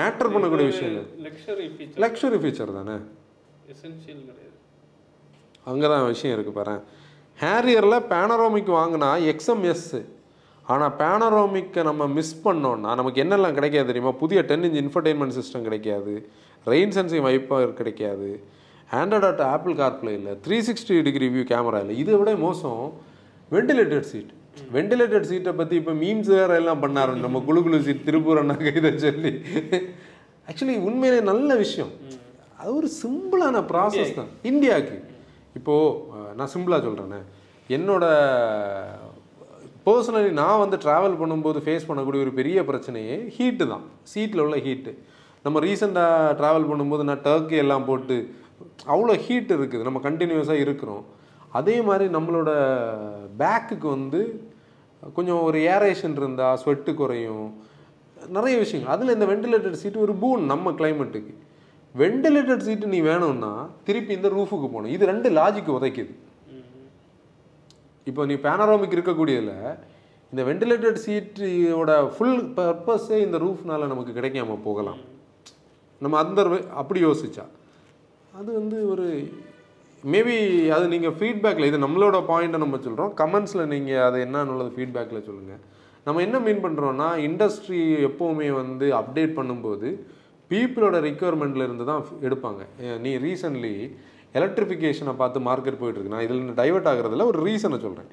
Speaker 2: மேட்டர் பண்ணக்கூடிய விஷயம் இல்லை.
Speaker 3: லக்ஸரி ஃபீச்சர்
Speaker 2: தானே? அங்கே தான் விஷயம் இருக்குது பாரு. ஹேரியரில் பேனரோமிக் வாங்கினா எக்ஸ்எம்எஸ் ஆனால் பேனரோமிக்கை நம்ம மிஸ் பண்ணோம்னா நமக்கு என்னெல்லாம் கிடைக்காது தெரியுமா? புதிய டென் இன்ச் இன்ஃபர்டெயின்மெண்ட் சிஸ்டம் கிடைக்காது. ரெயின் சென்சிங் வைப்பர் கிடைக்காது. ஆண்ட்ராய்ட் ஆட் ஆப்பிள் கார்ப்ளே இல்லை. Three sixty degree view camera இல்லை. இதை விட மோசம். வெண்டிலேட்டட் சீட் வெண்டிலேட்டட் சீட்டை பற்றி இப்போ மீம்ஸ் வேறு எல்லாம் பண்ணாரு. நம்ம குழு குழு சீட் திருப்பூரனாக இதை சொல்லி. ஆக்சுவலி உண்மையிலே நல்ல விஷயம். அது ஒரு சிம்பிளான ப்ராசஸ் தான். இந்தியாவுக்கு இப்போது நான் சிம்பிளாக சொல்கிறேனே என்னோட பர்சனலி நான் வந்து ட்ராவல் பண்ணும்போது ஃபேஸ் பண்ணக்கூடிய ஒரு பெரிய பிரச்சனையே ஹீட்டு தான். சீட்டில் உள்ள ஹீட்டு நம்ம ரீசெண்டாக ட்ராவல் பண்ணும்போது நான் டர்க்கி எல்லாம் போட்டு அவ்வளோ ஹீட் இருக்குது. நம்ம கண்டினியூஸாக இருக்கிறோம். அதே மாதிரி நம்மளோட பேக்குக்கு வந்து கொஞ்சம் ஒரு ஏரேஷன் இருந்தால் ஸ்வெட்டு குறையும். நிறைய விஷயங்கள். அதில் இந்த வெண்டிலேட்டட் சீட்டு ஒரு பூன் நம்ம கிளைமேட்டுக்கு வெண்டிலேட்டட் சீட்டு நீ வேணும்னா திருப்பி இந்த ரூஃபுக்கு போகணும். இது ரெண்டு லாஜிக் உதைக்குது. இப்போ நீ பேனராமிக் இருக்கக்கூடியதில் இந்த வெண்டிலேட்டட் சீட்டோட ஃபுல் பர்பஸே இந்த ரூஃப்னால் நமக்கு கிடைக்காம போகலாம். நம்ம அந்த அப்படி யோசிச்சா. அது வந்து ஒரு மேபி அது நீங்கள் ஃபீட்பேக்கில் இது நம்மளோட பாயிண்ட்டை நம்ம சொல்கிறோம் கமெண்ட்ஸில் நீங்கள் அதை என்னன்னுள்ளது ஃபீட்பேக்கில் சொல்லுங்கள் நம்ம என்ன மீன் பண்ணுறோன்னா இண்டஸ்ட்ரி எப்போவுமே வந்து அப்டேட் பண்ணும்போது பீப்புளோட ரெக்குயர்மெண்ட்ல இருந்து தான் எடுப்பாங்க. நீ ரீசன்ட்லி எலக்ட்ரிஃபிகேஷனை பார்த்து மார்க்கெட் போயிட்டுருக்கு. நான் இதில் டைவர்ட் ஆகிறதுல ஒரு ரீசனை சொல்கிறேன்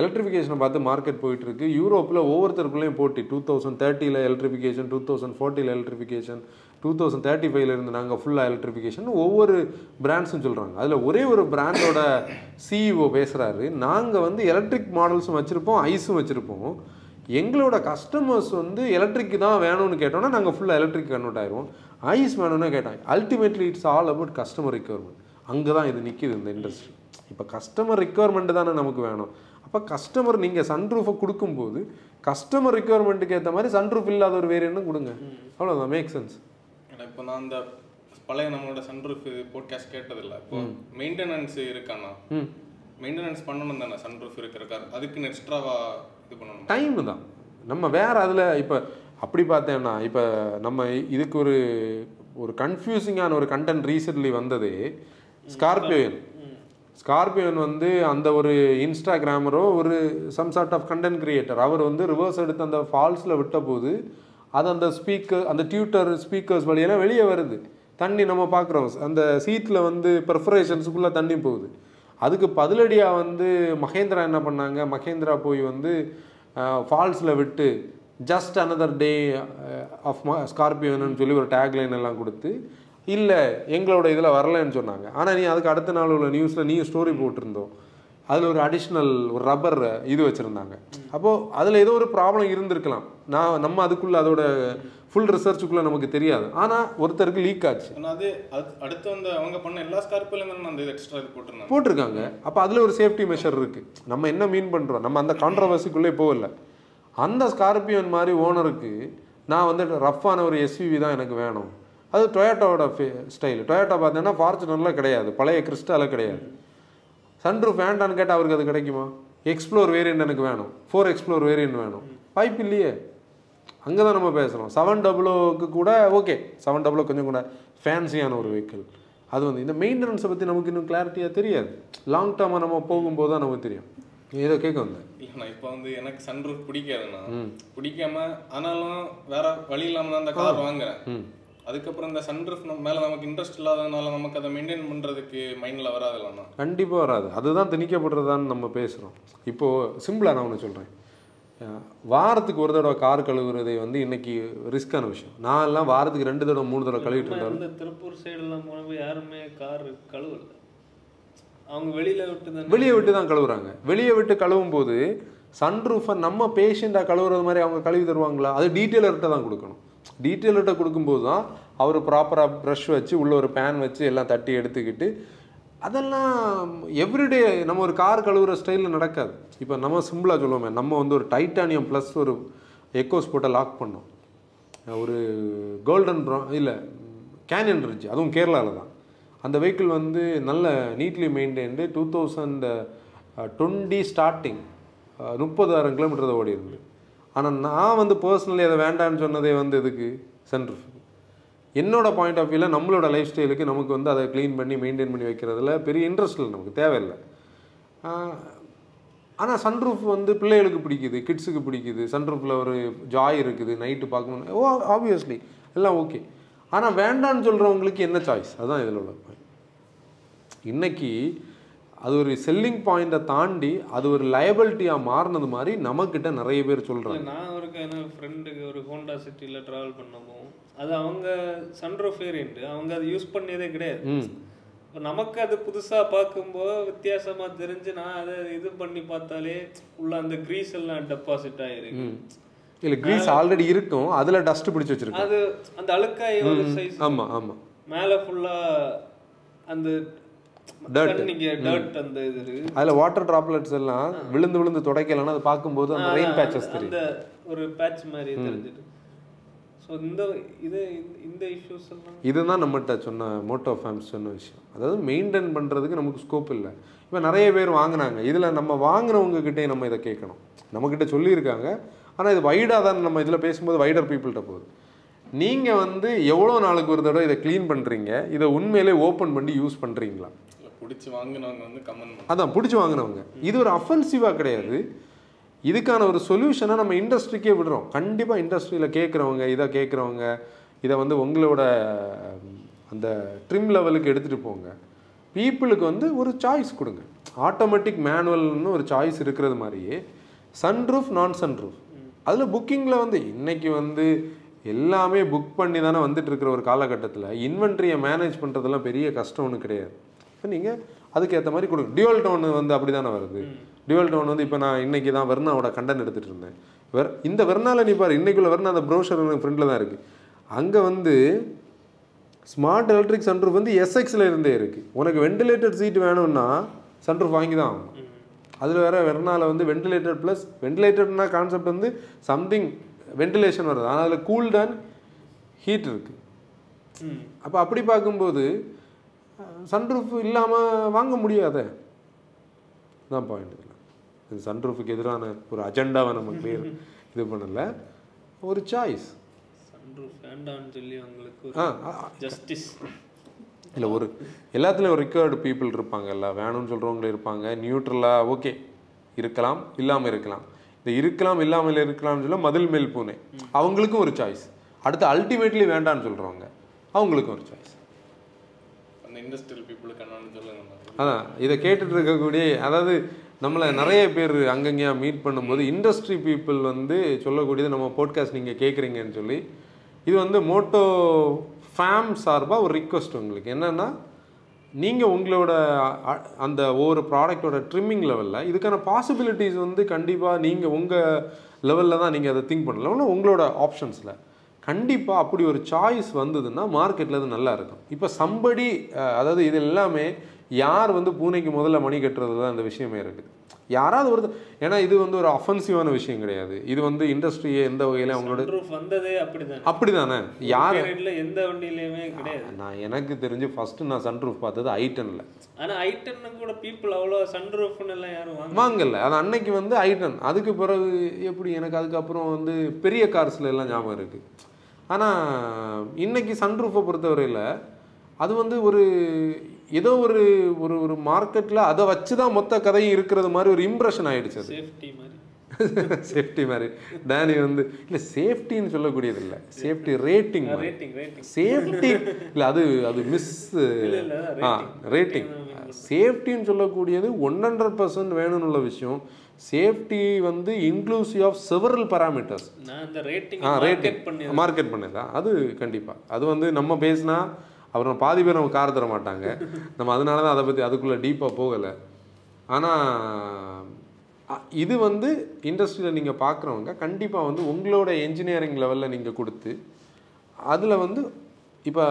Speaker 2: எலக்ட்ரிஃபிகேஷனை பார்த்து மார்க்கெட் போயிட்டுருக்கு. யூரோப்பில் ஒவ்வொருத்தருக்குள்ளேயும் போட்டி. டூ தௌசண்ட் தேர்ட்டியில் எலக்ட்ரிஃபிகேஷன் டூ தௌசண்ட் ஃபோர்ட்டியில் எலக்ட்ரிஃபிகேஷன் டூ தௌசண்ட் தேர்ட்டி ஃபைவ்லேருந்து நாங்கள் ஃபுல்லாக எலக்ட்ரிஃபிகேஷன் ஒவ்வொரு பிராண்ட்ஸும் சொல்கிறாங்க அதில் ஒரே ஒரு பிராண்டோட சிஇஓ பேசுகிறாரு நாங்கள் வந்து எலக்ட்ரிக் மாடல்ஸும் வச்சுருப்போம் ஐஸும் வச்சுருப்போம். எங்களோட கஸ்டமர்ஸ் வந்து எலக்ட்ரிக்கு தான் வேணும்னு கேட்டோம்னா நாங்கள் ஃபுல்லாக எலக்ட்ரிக் கன்வெர்ட் ஆயிடுவோம் ஐஸ் வேணும்னு கேட்டாங்க. Ultimately it's all about customer requirement அங்கே தான் இது நிற்கிது இந்த இண்டஸ்ட்ரி இப்போ கஸ்டமர் ரிக்குவயர்மெண்ட் தானே நமக்கு வேணும். அப்போ கஸ்டமர் நீங்கள் சன்ரூஃபை கொடுக்கும்போது கஸ்டமர் ரிக்குவயர்மெண்ட்டுக்கு ஏற்ற மாதிரி சன்ரூஃப் இல்லாத ஒரு வேரியண்ட்டும் கொடுங்க. அவ்வளோதான் மேக் சென்ஸ்
Speaker 1: இப்போ நான் அந்த பழைய நம்மளோட சன்ரூஃப் போட்காஸ்ட் கேட்டதில்ல. இப்போ மெயின்டெனன்ஸ் இருக்காண்ணா மெயின்டெனன்ஸ் பண்ணணும் தானே சன்ரூஃப் இருக்கிற கார் அதுக்குன்னு எக்ஸ்ட்ராவா இது பண்ணணும்?
Speaker 2: டைம் தான். நம்ம வேற அதில் இப்போ அப்படி பார்த்தேன்னா இப்போ நம்ம இதுக்கு ஒரு ஒரு கன்ஃபியூசிங்கான ஒரு கண்டென்ட் ரீசெண்ட்லி வந்தது ஸ்கார்பியோன் ஸ்கார்பியோன் வந்து அந்த ஒரு இன்ஸ்டாகிராமரோ ஒரு some sort of content creator அவர் வந்து ரிவர்ஸ் எடுத்து அந்த ஃபால்ஸில் விட்ட போது அது அந்த ஸ்பீக்கர் அந்த டியூட்டர் ஸ்பீக்கர்ஸ் வழியெல்லாம் வெளியே வருது. தண்ணி நம்ம பார்க்குறோம். அந்த சீட்டில் வந்து ப்ரிஃபரேஷன்ஸுக்குள்ளே தண்ணி போகுது. அதுக்கு பதிலடியாக வந்து மகேந்திரா என்ன பண்ணாங்க? மகேந்திரா போய் வந்து ஃபால்ஸில் விட்டு ஜஸ்ட் அனதர் டே ஆஃப் ஸ்கார்பியோன்னு சொல்லி ஒரு டேக்லைன் எல்லாம் கொடுத்து இல்லை எங்களோட இதில் வரலைன்னு சொன்னாங்க. ஆனால் நீ அதுக்கு அடுத்த நாள் உள்ள நியூஸில் நீ ஸ்டோரி போட்டிருந்தோம். அதில் ஒரு அடிஷ்னல் ஒரு ரப்பர் இது வச்சுருந்தாங்க. அப்போது அதில் ஏதோ ஒரு ப்ராப்ளம் இருந்திருக்கலாம். நான் நம்ம அதுக்குள்ளே அதோட ஃபுல் ரிசர்ச்சுக்குள்ளே நமக்கு தெரியாது. ஆனால் ஒருத்தருக்கு லீக் ஆச்சு.
Speaker 1: அது அடுத்து வந்து அவங்க பண்ண எல்லா ஸ்கார்பியோலையும் தானே அந்த எக்ஸ்ட்ரா இது போட்டிருந்தாங்க
Speaker 2: போட்டிருக்காங்க. அப்போ அதில் ஒரு சேஃப்டி மெஷர் இருக்குது நம்ம என்ன மீன் பண்ணுறோம் நம்ம அந்த கான்ட்ரவர்சிக்குள்ளே போகல. அந்த ஸ்கார்பியோன் மாதிரி ஓனருக்கு நான் வந்து ரஃப்பான ஒரு எஸ்யூவி தான் எனக்கு வேணும். அது டொயோட்டோட ஸ்டைல் டொயோட்டோ பார்த்தீங்கன்னா ஃபார்ச்சுனரில் கிடையாது. பழைய கிறிஸ்டால கிடையாது. சன்ரூஃப் வேண்டான்னு கேட்டால் அவருக்கு அது கிடைக்குமா? எக்ஸ்ப்ளோர் வேரியன்ட் எனக்கு வேணும்? ஃபோர் எக்ஸ்ப்ளோர் வேரியன்ட் வேணும்? வாய்ப்பு இல்லையே. அங்கே தான் நம்ம பேசுகிறோம் செவன் டபுளோக்கு கூட ஓகே செவன் டபுளோ கொஞ்சம் கூட ஃபேன்சியான ஒரு வெஹிக்கிள் அது வந்து இந்த மெயின்டெனன்ஸை பற்றி நமக்கு இன்னும் கிளாரிட்டியாக தெரியாது. லாங் டேர்மாக நம்ம போகும்போது தான் நமக்கு தெரியும். ஏதோ கேட்க வந்தேன்
Speaker 1: இப்போ வந்து எனக்கு சன்ரூஃப் பிடிக்காதுண்ணா. பிடிக்காம ஆனாலும் வேற வழி இல்லாம தான் அந்த கார் வாங்குறேன். அதுக்கப்புறம் இந்த சன்ரூஃப் மேல நமக்கு இன்ட்ரெஸ்ட் இல்லாததுனால நமக்கு அதை மெயின்டைன் பண்றதுக்கு மைண்ட்ல வராதுல்லண்ணா
Speaker 2: கண்டிப்பாக வராது. அதுதான் திணிக்கப்படுறதான்னு நம்ம பேசுகிறோம் இப்போது சிம்பிளாக நான் ஒன்று சொல்கிறேன் வாரத்துக்கு ஒரு தடவை கார் கழுவுறதை வந்து இன்னைக்கு ரிஸ்க்கான விஷயம். நான் எல்லாம் வாரத்துக்கு ரெண்டு தடவை மூணு தடவை கழுவிட்டு இருந்தாலும்
Speaker 3: இந்த திருப்பூர் சைடுலாம் போனப்போ யாருமே கார் கழுவல. அவங்க வெளியில விட்டு தானே
Speaker 2: வெளியே விட்டு தான் கழுவுறாங்க. வெளியே விட்டு கழுவும் போது சன்ரூஃபை நம்ம பேஷண்ட்டாக கழுவுறது மாதிரி அவங்க கழுவி தருவாங்களா? அது டீட்டெயிலர்கிட்ட தான் கொடுக்கணும். டீட்டெயில்கிட்ட கொடுக்கும்போது தான் அவர் ப்ராப்பராக ப்ரஷ் வச்சு உள்ளே ஒரு பேன் வச்சு எல்லாம் தட்டி எடுத்துக்கிட்டு அதெல்லாம் எவ்ரிடே நம்ம ஒரு கார் கழுவுற ஸ்டைலில் நடக்காது. இப்போ நம்ம சிம்பிளாக சொல்லுவோமே நம்ம வந்து ஒரு டைட்டானியம் ப்ளஸ் ஒரு எக்கோஸ் போட்ட லாக் பண்ணோம். ஒரு கோல்டன் ப்ரா இல்லை கேனியன் இருந்துச்சு அதுவும் கேரளாவில் தான். அந்த வெஹிக்கிள் வந்து நல்ல neatly maintained two thousand twenty starting முப்பதாயிரம் கிலோமீட்டர் ஓடி இருந்து ஆனால் நான் வந்து பர்சனலி அதை வேண்டான்னு சொன்னதே வந்து எதுக்கு? சன்ரூஃப் என்னோட பாயிண்ட் ஆஃப் வியூவில் நம்மளோட லைஃப் ஸ்டைலுக்கு நமக்கு வந்து அதை க்ளீன் பண்ணி மெயின்டைன் பண்ணி வைக்கிறதுல பெரிய இன்ட்ரெஸ்ட் இல்லை நமக்கு தேவையில்லை. ஆனால் சன்ரூஃப் வந்து பிள்ளைகளுக்கு பிடிக்குது கிட்ஸுக்கு பிடிக்குது சன்ரூஃபில் ஒரு ஜாய் இருக்குது நைட்டு பார்க்கணும் ஓ ஆப்வியஸ்லி எல்லாம் ஓகே ஆனால் வேண்டான்னு சொல்கிறவங்களுக்கு என்ன சாய்ஸ் அதுதான் இதில் உள்ள பாயிண்ட் இன்னைக்கு அது ஒரு செல்லிங் பாயிண்ட்டை தாண்டி அது ஒரு லயபிலிட்டியாக மாறினது மாதிரி நமக்கிட்ட நிறைய பேர் சொல்கிறாங்க
Speaker 3: நான் ஒரு ஃப்ரெண்டுக்கு ஒரு ஹோண்டா சிட்டியில் ட்ராவல் பண்ணவும் அது அவங்க சன்ரூஃப் வேரியன்ட் அவங்க அதை யூஸ் பண்ணதே கிடையாது. இப்ப நமக்கு அது புதுசா பார்க்கும்போது வித்தியாசமா தெரிஞ்சு நான் அதை இது பண்ணி பார்த்தாலே உள்ள அந்த கிரீஸ் எல்லாம் டெபாசிட் ஆயிருக்கு.
Speaker 2: இல்லை கிரீஸ் ஆல்ரெடி இருக்கும். அதில் டஸ்ட் பிடிச்சி வச்சிருக்கோம்.
Speaker 3: அது அந்த அழுக்காய் ஒரு சைஸ்
Speaker 2: ஆமாம் ஆமாம்
Speaker 3: மேல ஃபுல்லா அந்த டர்ட் அந்த இது.
Speaker 2: அதில் வாட்டர் ட்ராப்லெட்ஸ் எல்லாம் விழுந்து விழுந்து துடைக்கலன்னா அது பார்க்கும்போது அந்த ரெயின் பேச்சஸ் தெரியும்
Speaker 3: அந்த ஒரு பேட்ச் மாதிரி தெரிஞ்சுது ஸோ இந்த இது இந்த- இஷ்யூஸ் எல்லாம்
Speaker 2: இதுதான் நம்மகிட்ட சொன்ன மோட்டோ ஃபேம்ஸ் சொன்ன விஷயம். அதாவது மெயின்டைன் பண்ணுறதுக்கு நமக்கு ஸ்கோப் இல்லை. இப்போ நிறைய பேர் வாங்குனாங்க. இதில் நம்ம வாங்குனவங்க கிட்டே நம்ம இதை கேட்கணும். நம்மக்கிட்ட சொல்லியிருக்காங்க. ஆனால் இது வைடாக தான் நம்ம இதில் பேசும்போது வைடர் பீப்புள்கிட்ட போகுது. நீங்கள் வந்து எவ்வளோ நாளுக்கு ஒரு தடவை இதை க்ளீன் பண்ணுறீங்க இதை உண்மையிலே ஓப்பன் பண்ணி யூஸ் பண்ணுறீங்களா
Speaker 1: பிடிச்சி வாங்கினவங்க வந்து கமெண்ட்
Speaker 2: அதான் பிடிச்சி வாங்கினவங்க. இது ஒரு அஃபென்சிவாக கிடையாது. இதுக்கான ஒரு சொல்யூஷனை நம்ம இண்டஸ்ட்ரிக்கே விடுறோம். கண்டிப்பாக இண்டஸ்ட்ரியில் கேட்குறவங்க இதை கேட்குறவங்க இதை வந்து உங்களோட அந்த ட்ரிம் லெவலுக்கு எடுத்துகிட்டு போங்க. பீப்புளுக்கு வந்து ஒரு சாய்ஸ் கொடுங்க. ஆட்டோமேட்டிக் மேனுவல்னு ஒரு சாய்ஸ் இருக்கிறது மாதிரியே சன்ரூஃப் நான் சன்ரூஃப் அதில் புக்கிங்கில் வந்து இன்றைக்கி வந்து எல்லாமே புக் பண்ணி தானே வந்துட்டு இருக்கிற ஒரு காலகட்டத்தில் இன்வென்ட்ரியை மேனேஜ் பண்ணுறதெல்லாம் பெரிய கஷ்டம் ஒன்றும் கிடையாது. இப்போ நீங்கள் அதுக்கேற்ற மாதிரி கொடுங்க. டியூவல் டோன் வந்து அப்படி தானே வருது. டியூவல் டோன் வந்து இப்போ நான் இன்னைக்கு தான் வெர்னாவோட கண்டன் எடுத்துகிட்டு இருந்தேன். வெர் இந்த வெர்னால நீ பாரு இன்னைக்குள்ள வெர்னா அந்த ப்ரோஷர் எனக்கு ஃப்ரெண்டில் தான் இருக்குது அங்கே வந்து ஸ்மார்ட் எலக்ட்ரிக் சன்ரூஃப் வந்து எஸ்எக்ஸில் இருந்தே இருக்குது உனக்கு வெண்டிலேட்டட் சீட் வேணும்னா சன்ரூஃப் வாங்கி தான் ஆகணும். அதில் வேற வெர்னால வந்து வெண்டிலேட்டட் ப்ளஸ் வெண்டிலேட்டட்னா கான்செப்ட் வந்து சம்திங் வெண்டிலேஷன் வருது. ஆனால் அதில் கூல் டன் ஹீட் இருக்குது அப்போ அப்படி பார்க்கும்போது சன்ரூஃப் இல்லாமல் வாங்க முடியாதே. தான் பாயிண்ட் இதில் இந்த சன்ரூஃபுக்கு எதிரான ஒரு அஜெண்டாவை நம்ம clear இது பண்ணல. ஒரு சாய்ஸ்
Speaker 3: சன்ரூஃப் வேண்டாம்னு சொல்லி அவங்களுக்கு
Speaker 2: ஆ
Speaker 3: ஜஸ்டிஸ்
Speaker 2: இல்லை ஒரு எல்லாத்துலேயும் ஒரு ரிக்கவர்டு பீப்புள் இருப்பாங்கல்ல வேணும்னு சொல்கிறவங்களும் இருப்பாங்க. நியூட்ரலாக ஓகே இருக்கலாம் இல்லாமல் இருக்கலாம். இந்த இருக்கலாம் இல்லாமல் இருக்கலாம்னு சொல்ல மதில் மேல் பூனை. அவங்களுக்கும் ஒரு சாய்ஸ் அடுத்து அல்டிமேட்லி வேண்டான்னு சொல்கிறவங்க அவங்களுக்கும் ஒரு சாய்ஸ்
Speaker 1: இண்டஸ்ட்ரியல் பீப்புளுக்கு என்னன்னு சொல்லுங்க
Speaker 2: அதான் இதை கேட்டுட்டு இருக்கக்கூடிய அதாவது நம்மளை நிறைய பேர் அங்கங்கேயா மீட் பண்ணும்போது இண்டஸ்ட்ரி பீப்புள் வந்து சொல்லக்கூடியது நம்ம போட்காஸ்ட் நீங்கள் கேட்குறீங்கன்னு சொல்லி இது வந்து மோட்டோ ஃபேம் சார்பாக ஒரு ரிக்வெஸ்ட் உங்களுக்கு. என்னென்னா நீங்கள் உங்களோட அந்த ஒவ்வொரு ப்ராடக்டோட ட்ரிம்மிங் லெவலில் இதுக்கான பாசிபிலிட்டிஸ் வந்து கண்டிப்பாக நீங்கள் உங்கள் லெவலில் தான் நீங்கள் அதை திங்க் பண்ணலாம். இல்லைன்னா உங்களோட ஆப்ஷன்ஸில் கண்டிப்பாக அப்படி ஒரு சாய்ஸ் வந்ததுன்னா மார்க்கெட்டில் அது நல்லா இருக்கும். இப்போ சம்படி அதாவது இது எல்லாமே யார் வந்து பூனைக்கு முதல்ல மணி கட்டுறது தான் இந்த விஷயமே இருக்குது யாராவது ஒரு ஏன்னா இது வந்து ஒரு அஃபென்சிவான விஷயம் கிடையாது. இது வந்து இண்டஸ்ட்ரியை எந்த வகையில அவங்களோட
Speaker 3: வந்ததே அப்படிதான்?
Speaker 2: அப்படிதானே. யார்
Speaker 3: எந்த வண்டியிலயுமே கிடையாது.
Speaker 2: நான் எனக்கு தெரிஞ்சு ஃபர்ஸ்ட் நான் சன்ரூஃப் பார்த்தது ஐட்டனில்
Speaker 3: ஆனா ஐட்டன்னு கூட பீப்புள் அவ்வளோ சன்ரூஃப்னு எல்லாம் யாரும் வாங்க
Speaker 2: வாங்கல. அது அன்னைக்கு வந்து ஐட்டன் அதுக்கு பிறகு எப்படி எனக்கு அதுக்கப்புறம் வந்து பெரிய கார்ஸ்ல எல்லாம் ஞாபகம் இருக்கு. ஆனால் இன்றைக்கி சன்ரூஃபை பொறுத்தவரையில் அது வந்து ஒரு ஏதோ ஒரு ஒரு ஒரு மார்க்கெட்டில் அதை வச்சு தான் மொத்த கதையும் இருக்கிறது மாதிரி ஒரு இம்ப்ரெஷன் ஆகிடுச்சு அது.
Speaker 3: சேஃப்டி மாதிரி.
Speaker 2: சேஃப்டி மாதிரி. டேனி வந்து இல்லை சேஃப்டின்னு சொல்லக்கூடியது இல்லை சேஃப்டி ரேட்டிங் சேஃப்டி இல்லை அது அது மிஸ் ஆ ரேட்டிங் சேஃப்டின்னு சொல்லக்கூடியது ஒன் ஹண்ட்ரட் பர்சன்ட் வேணும்னு உள்ள விஷயம். சேஃப்டி வந்து inclusive of several parameters ah
Speaker 3: market
Speaker 2: rating market பண்ணதா அது கண்டிப்பாக அது வந்து நம்ம பேசினா அப்புறம் பாதி பேர் நம்ம கார் தர மாட்டாங்க. நம்ம அதனால தான் அதை பற்றி அதுக்குள்ளே டீப்பாக போகலை. ஆனால் இது வந்து இண்டஸ்ட்ரியில் நீங்கள் பார்க்குறவங்க கண்டிப்பாக வந்து உங்களோட என்ஜினியரிங் லெவலில் நீங்கள் கொடுத்து அதில் வந்து இப்போ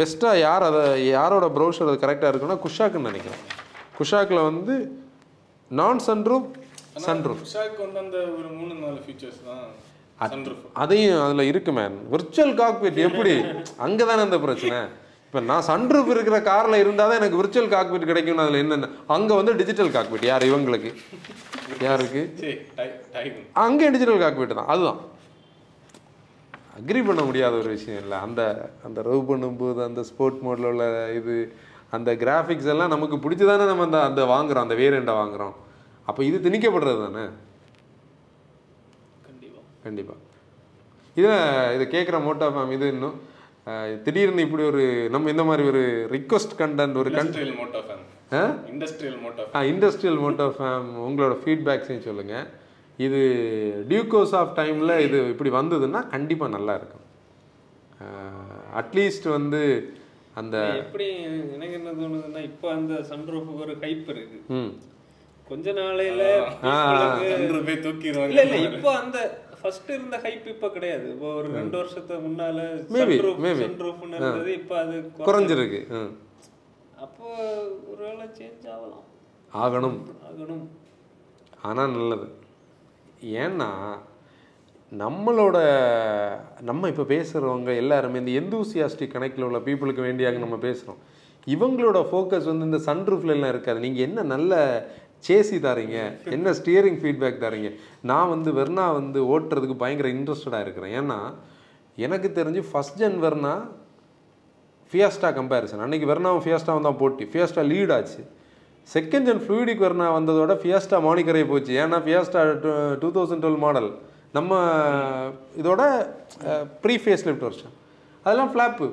Speaker 2: பெஸ்ட்டாக யார் அதை யாரோட ப்ரௌசர் அது கரெக்டாக இருக்குன்னா குஷாக்குன்னு நினைக்கிறேன். குஷாக்கில் வந்து நான் சன்ரூப் சன்ரூப்
Speaker 1: உஷாக்கு வந்து அந்த ஒரு மூணு நாலு ஃபீச்சர்ஸ் தான்
Speaker 2: அதையும் அதில் இருக்கு மேன் விர்ச்சுவல் காக்பிட் எப்படி? அங்கே தானே அந்த பிரச்சனை. இப்போ நான் சன்ரூஃப் இருக்கிற காரில் இருந்தால் தான் எனக்கு விர்ச்சுவல் காக்பிட் கிடைக்கும்னு அதில் என்னென்ன அங்கே வந்து டிஜிட்டல் காக்பிட் யார் இவங்களுக்கு? யாருக்கு? அங்கே டிஜிட்டல் காக்பிட் தான். அதுதான். அக்ரி பண்ண முடியாத ஒரு விஷயம் இல்லை. அந்த அந்த ரவ் பண்ணும்போது அந்த ஸ்போர்ட் மோடில் உள்ள இது அந்த கிராஃபிக்ஸ் எல்லாம் நமக்கு பிடிச்சி தானே நம்ம அந்த அந்த வாங்குறோம் அந்த வேரியண்ட்டை வாங்குறோம். அப்போ இது திணிக்கப்படுறது தானே?
Speaker 3: கண்டிப்பா.
Speaker 2: கண்டிப்பாக இதில் இதை கேட்குற மோட்டோ ஃபேம் இது இன்னும். திடீர்னு இப்படி ஒரு நம்ம இந்த மாதிரி ஒரு ரிக்வஸ்ட் கண்டென்ட் ஒரு கன்
Speaker 1: இண்டஸ்ட்ரியல் மோட்டோ ஃபேன்
Speaker 2: ஆ?
Speaker 1: Industrial moto
Speaker 2: industrial moto fame உங்களோட ஃபீட்பேக்ஸையும் சொல்லுங்கள் இது டியூகோஸ் ஆஃப் டைமில் இது இப்படி வந்ததுன்னா கண்டிப்பாக நல்லா இருக்கும். அட்லீஸ்ட் வந்து அந்த
Speaker 3: எப்படி எனக்கு என்ன தோணுதுன்னா இப்போ அந்த சன்ரூஃபுக்கு ஒரு ஹைப் இருக்கு.
Speaker 2: ம்.
Speaker 3: கொஞ்ச நாளையில
Speaker 2: ஆ.
Speaker 1: தூக்கிடுவாங்க.
Speaker 3: இல்ல இல்ல இப்போ அந்த ஃபர்ஸ்ட் இருந்த ஹைப் இப்ப கிடையாது. இப்போ ஒரு ரெண்டு வருஷத்துக்கு முன்னால இருந்தது இப்போ அது குறை-
Speaker 2: குறைஞ்சிருக்கு
Speaker 3: அப்போ ஒருவேளை சேஞ்ச் ஆகலாம்.
Speaker 2: ஆகணும்.
Speaker 3: ஆகணும்.
Speaker 2: ஆனால் நல்லது. ஏன்னா நம்மளோட நம்ம இப்போ பேசுகிறவங்க எல்லாருமே இந்த எந்தூசியாஸ்டிக் கணக்கில் உள்ள பீப்புளுக்கு வேண்டியாக நம்ம பேசுகிறோம் இவங்களோட ஃபோக்கஸ் வந்து இந்த சன்ரூஃப்ல எல்லாம் இருக்காது. நீங்கள் என்ன நல்ல சேசி தரீங்க. என்ன ஸ்டியரிங் ஃபீட்பேக் தரீங்க. நான் வந்து வெர்னா வந்து ஓட்டுறதுக்கு பயங்கர இன்ட்ரெஸ்டடாக இருக்கிறேன். ஏன்னா எனக்கு தெரிஞ்சு first gen Verna Fiesta comparison அன்னைக்கு வெர்னாவும் ஃபியாஸ்டாவும் தான் போட்டி. ஃபியாஸ்டா லீட் ஆச்சு. செகண்ட் ஜென் ஃப்ளூயிடிக் வெர்னா வந்ததோட ஃபியாஸ்டா மானிக்கரை போச்சு. ஏன்னா Fiesta two thousand twelve model நம்ம இதோட ப்ரீ ஃபேஸ் லிஃப்ட் வருஷன் அதெல்லாம் ஃப்ளாப்பு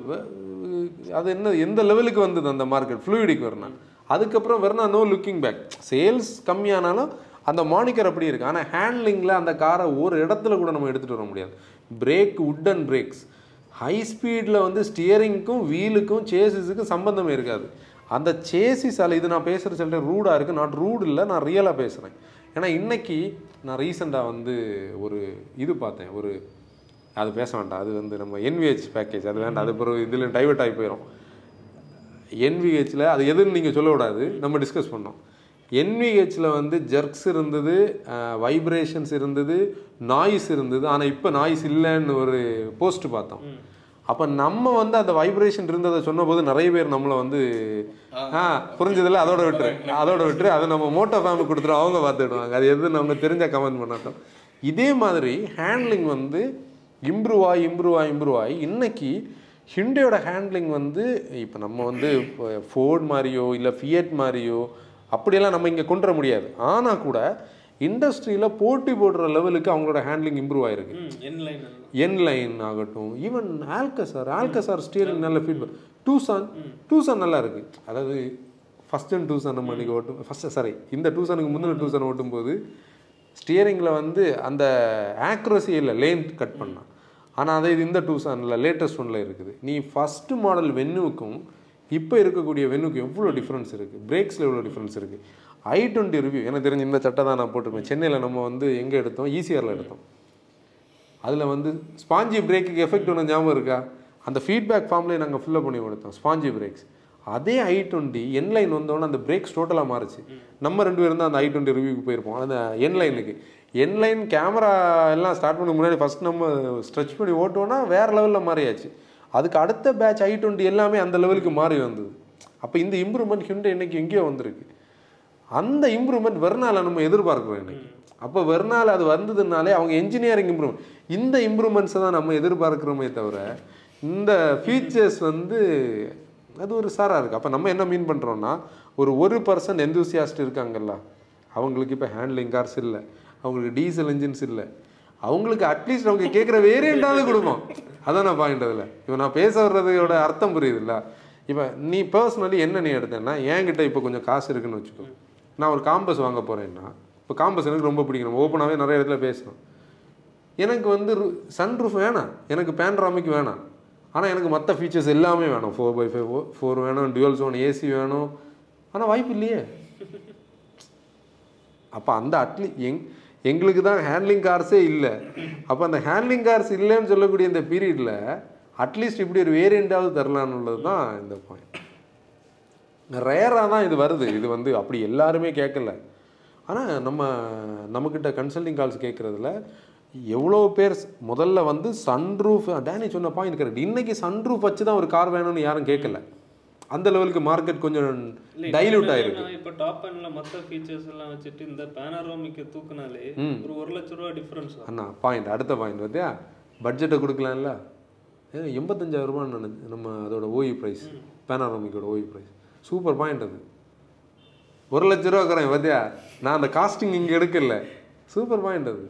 Speaker 2: அது என்ன எந்த லெவலுக்கு வந்தது அந்த மார்க்கெட் ஃப்ளூயிடிக் வெர்னா. அதுக்கப்புறம் வெறும் நோ லுக்கிங் பேக் சேல்ஸ் கம்மியானாலும் அந்த மானிக்கர் அப்படி இருக்குது ஆனால் ஹேண்ட்லிங்கில் அந்த காரை ஒரு இடத்துல கூட நம்ம எடுத்துகிட்டு வர முடியாது. பிரேக் உட்டன் பிரேக்ஸ் ஹை ஸ்பீடில் வந்து ஸ்டியரிங்க்கும் வீலுக்கும் சேசிஸுக்கும் சம்பந்தமே இருக்காது. அந்த சேசிஸ் அல்ல இது நான் பேசுகிற சில ரூடாக இருக்குது நான் ரூட் இல்லை நான் ரியலாக பேசுகிறேன் ஏன்னா இன்றைக்கி நான் ரீசெண்டாக வந்து ஒரு இது பார்த்தேன். ஒரு அது பேச வேண்டாம். அது வந்து நம்ம என்விஹெச் பேக்கேஜ் அது வேண்டாம். அது பிறகு இதில் டைவர்ட் ஆகி போயிடும் என்விஹெச்சில் அது எதுன்னு நீங்கள் சொல்லக்கூடாது. நம்ம டிஸ்கஸ் பண்ணோம். என்விஹெச்சில் வந்து ஜெர்க்ஸ் இருந்தது வைப்ரேஷன்ஸ் இருந்தது நாய்ஸ் இருந்தது. ஆனால் இப்போ நாய்ஸ் இல்லைன்னு ஒரு போஸ்ட் பார்த்தோம். அப்போ நம்ம வந்து அந்த வைப்ரேஷன் இருந்ததை சொன்னபோது நிறைய பேர் நம்மளை வந்து ஆ. புரிஞ்சதில்ல அதோட விட்டுரு. அதோட விட்டுரு. அதை நம்ம மோட்டோ ஃபேமிலி கொடுத்துரும் அவங்க பார்த்துடுவாங்க. அது எது நம்ம தெரிஞ்ச கமெண்ட் பண்ணட்டும். இதே மாதிரி ஹேண்ட்லிங் வந்து இம்ப்ரூவ் ஆகி இம்ப்ரூவ் ஆகி இம்ப்ரூவ் ஆகி இன்னைக்கு ஹிண்டையோட ஹேண்ட்லிங் வந்து இப்போ நம்ம வந்து ஃபோர்ட் மாதிரியோ இல்லை ஃபியட் மாதிரியோ அப்படியெல்லாம் நம்ம இங்கே கொண்டு வர முடியாது. ஆனால் கூட இண்டஸ்ட்ரியில் போட்டி போடுற லெவலுக்கு அவங்களோட ஹேண்ட்லிங் இம்ப்ரூவ் ஆயிருக்கு.
Speaker 3: ம் என் லைன்
Speaker 2: ஆகட்டும் ஈவன் ஆல்கசார் ஆல்கசார் ஸ்டியரிங் நல்ல ஃபீட்பேக் டூசான் டூசான் நல்லா இருக்கு. அதாவது ஃபர்ஸ்ட் அண்ட் டூசான் நம்ம அன்றைக்கி ஓட்டும் ஃபஸ்ட்டு சாரி இந்த டூசானுக்கு முந்தின டூசான் ஓட்டும் போது ஸ்டியரிங்கில் வந்து அந்த ஆக்யூரசி இல்லை லேன் கட் பண்ணான் ஆனால் அதே இது இந்த டூ சனில் லேட்டஸ்ட் ஒன்ல இருக்குது. நீ ஃபஸ்ட்டு மாடல் வென்னுக்கும் இப்போ இருக்கக்கூடிய வென்னுக்கும் எவ்வளோ டிஃப்ரென்ஸ் இருக்குது பிரேக்ஸில் எவ்வளோ டிஃப்ரென்ஸ் இருக்குது ஐ டுவெண்ட்டி ரிவ்யூ எனக்கு தெரிஞ்ச இந்த சட்டை தான் நான் போட்டிருப்பேன். சென்னையில் நம்ம வந்து எங்கே எடுத்தோம்? ஈசிஆரில் எடுத்தோம். அதில் வந்து ஸ்பாஞ்சி பிரேக்குக்கு எஃபெக்ட் ஒன்று ஞாபகம் இருக்கா? அந்த ஃபீட்பேக் ஃபார்ம்லேயே நாங்கள் ஃபில்லப் பண்ணி கொடுத்தோம் ஸ்பாஞ்சி பிரேக்ஸ் அதே ஐ டுவெண்ட்டி என் லைன் வந்தோடனே அந்த பிரேக்ஸ் டோட்டலாக மாறுச்சு. நம்ம ரெண்டு பேரும் தான் அந்த ஐ டுவெண்ட்டி ரிவ்யூக்கு போயிருப்போம். அந்த என் லைனுக்கு என்லைன் கேமரா எல்லாம் ஸ்டார்ட் பண்ண முன்னாடி ஃபஸ்ட் நம்ம ஸ்ட்ரெச் பண்ணி ஓட்டோன்னா வேறு லெவலில் மாறியாச்சு. அதுக்கு அடுத்த பேட்ச் ஐ டுவெண்ட்டி எல்லாமே அந்த லெவலுக்கு மாறி வந்தது. அப்போ இந்த இம்ப்ரூவ்மெண்ட் ஹிண்டை இன்னைக்கு எங்கேயோ வந்திருக்கு. அந்த இம்ப்ரூவ்மெண்ட் வெறுநாள் நம்ம எதிர்பார்க்குறோம் இன்றைக்கி அப்போ வெறுநாள் அது வந்ததுனாலே அவங்க என்ஜினியரிங் இம்ப்ரூவ்மெண்ட் இந்த இம்ப்ரூவ்மெண்ட்ஸை தான் நம்ம எதிர்பார்க்குறோமே தவிர இந்த ஃபீச்சர்ஸ் வந்து அது ஒரு சாராக இருக்குது அப்போ நம்ம என்ன மீன் பண்ணுறோன்னா ஒரு ஒரு பர்சன்ட் எந்தூசியாஸ்ட் இருக்காங்கல்ல அவங்களுக்கு இப்போ ஹேண்ட்லிங் கார்ஸ் இல்லை. அவங்களுக்கு டீசல் இன்ஜின்ஸ் இல்லை. அவங்களுக்கு அட்லீஸ்ட் அவங்க கேட்குற வேரியண்டாவது கொடுக்கும். அதான் நான் பாயிண்ட் அதில். இப்போ நான் பேச வர்றதோட அர்த்தம் புரியுதுல்ல? இப்போ நீ பர்சனலி என்ன நீ எடுத்தேன்னா என்கிட்ட இப்போ கொஞ்சம் காசு இருக்குன்னு வச்சுக்கோ. நான் ஒரு காம்பஸ் வாங்க போகிறேன்னா இப்போ காம்பஸ் எனக்கு ரொம்ப பிடிக்கும். ஓப்பனாகவே நிறைய இடத்துல பேசணும் எனக்கு வந்து சன் ரூஃப் வேணாம். எனக்கு பேன்ராமிக் வேணாம். ஆனால் எனக்கு மற்ற ஃபீச்சர்ஸ் எல்லாமே வேணும். ஃபோர் பை ஃபைவ் ஃபோர் வேணும் டுவெல் ஜோன் ஏசி வேணும். ஆனால் வாய்ப்பு இல்லையே. அப்போ அந்த அட்லீ எங் எங்களுக்கு தான் ஹேண்ட்லிங் கார்ஸே இல்லை. அப்போ அந்த ஹேண்ட்லிங் கார்ஸ் இல்லைன்னு சொல்லக்கூடிய இந்த பீரியடில் அட்லீஸ்ட் இப்படி ஒரு வேரியண்டாவது தரலான்னுள்ளது தான் இந்த பாயிண்ட் ரேராக தான் இது வருது. இது வந்து அப்படி எல்லாருமே கேட்கல. ஆனால் நம்ம நம்மக்கிட்ட கன்சல்டிங் கால்ஸ் கேட்குறதுல எவ்வளோ பேர் முதல்ல வந்து சன்ரூஃப் டேனி சொன்ன பாயிண்ட் கரெக்ட் இன்னைக்கு சன்ரூஃப் வச்சு தான் ஒரு கார் வேணும்னு யாரும் கேட்கல. அந்த லெவலுக்கு மார்க்கெட் கொஞ்சம் டைல்யூட் ஆயிருக்கு.
Speaker 3: இப்போ டாப் எண்ட்ல மற்ற ஃபீச்சர்ஸ் எல்லாம் வச்சுட்டு இந்த பேனரோமிக்க தூக்குனாலே ஒரு ஒரு லட்ச ரூபா டிஃபரன்ஸ்
Speaker 2: அண்ணா பாயிண்ட் அடுத்த பாயிண்ட் பார்த்தியா பட்ஜெட்டை கொடுக்கலாம்ல? எண்பத்தஞ்சாயிரம் ரூபான்னு நினைச்சு நம்ம அதோட ஓய்வு ப்ரைஸ் பேனாரோமிக்கோட ஓய்வு ப்ரைஸ் சூப்பர் பாயிண்ட் அது. ஒரு லட்ச ரூபா இருக்கிறேன் பார்த்தியா நான் அந்த காஸ்டிங் இங்கே எடுக்கல. சூப்பர் பாயிண்ட் அது.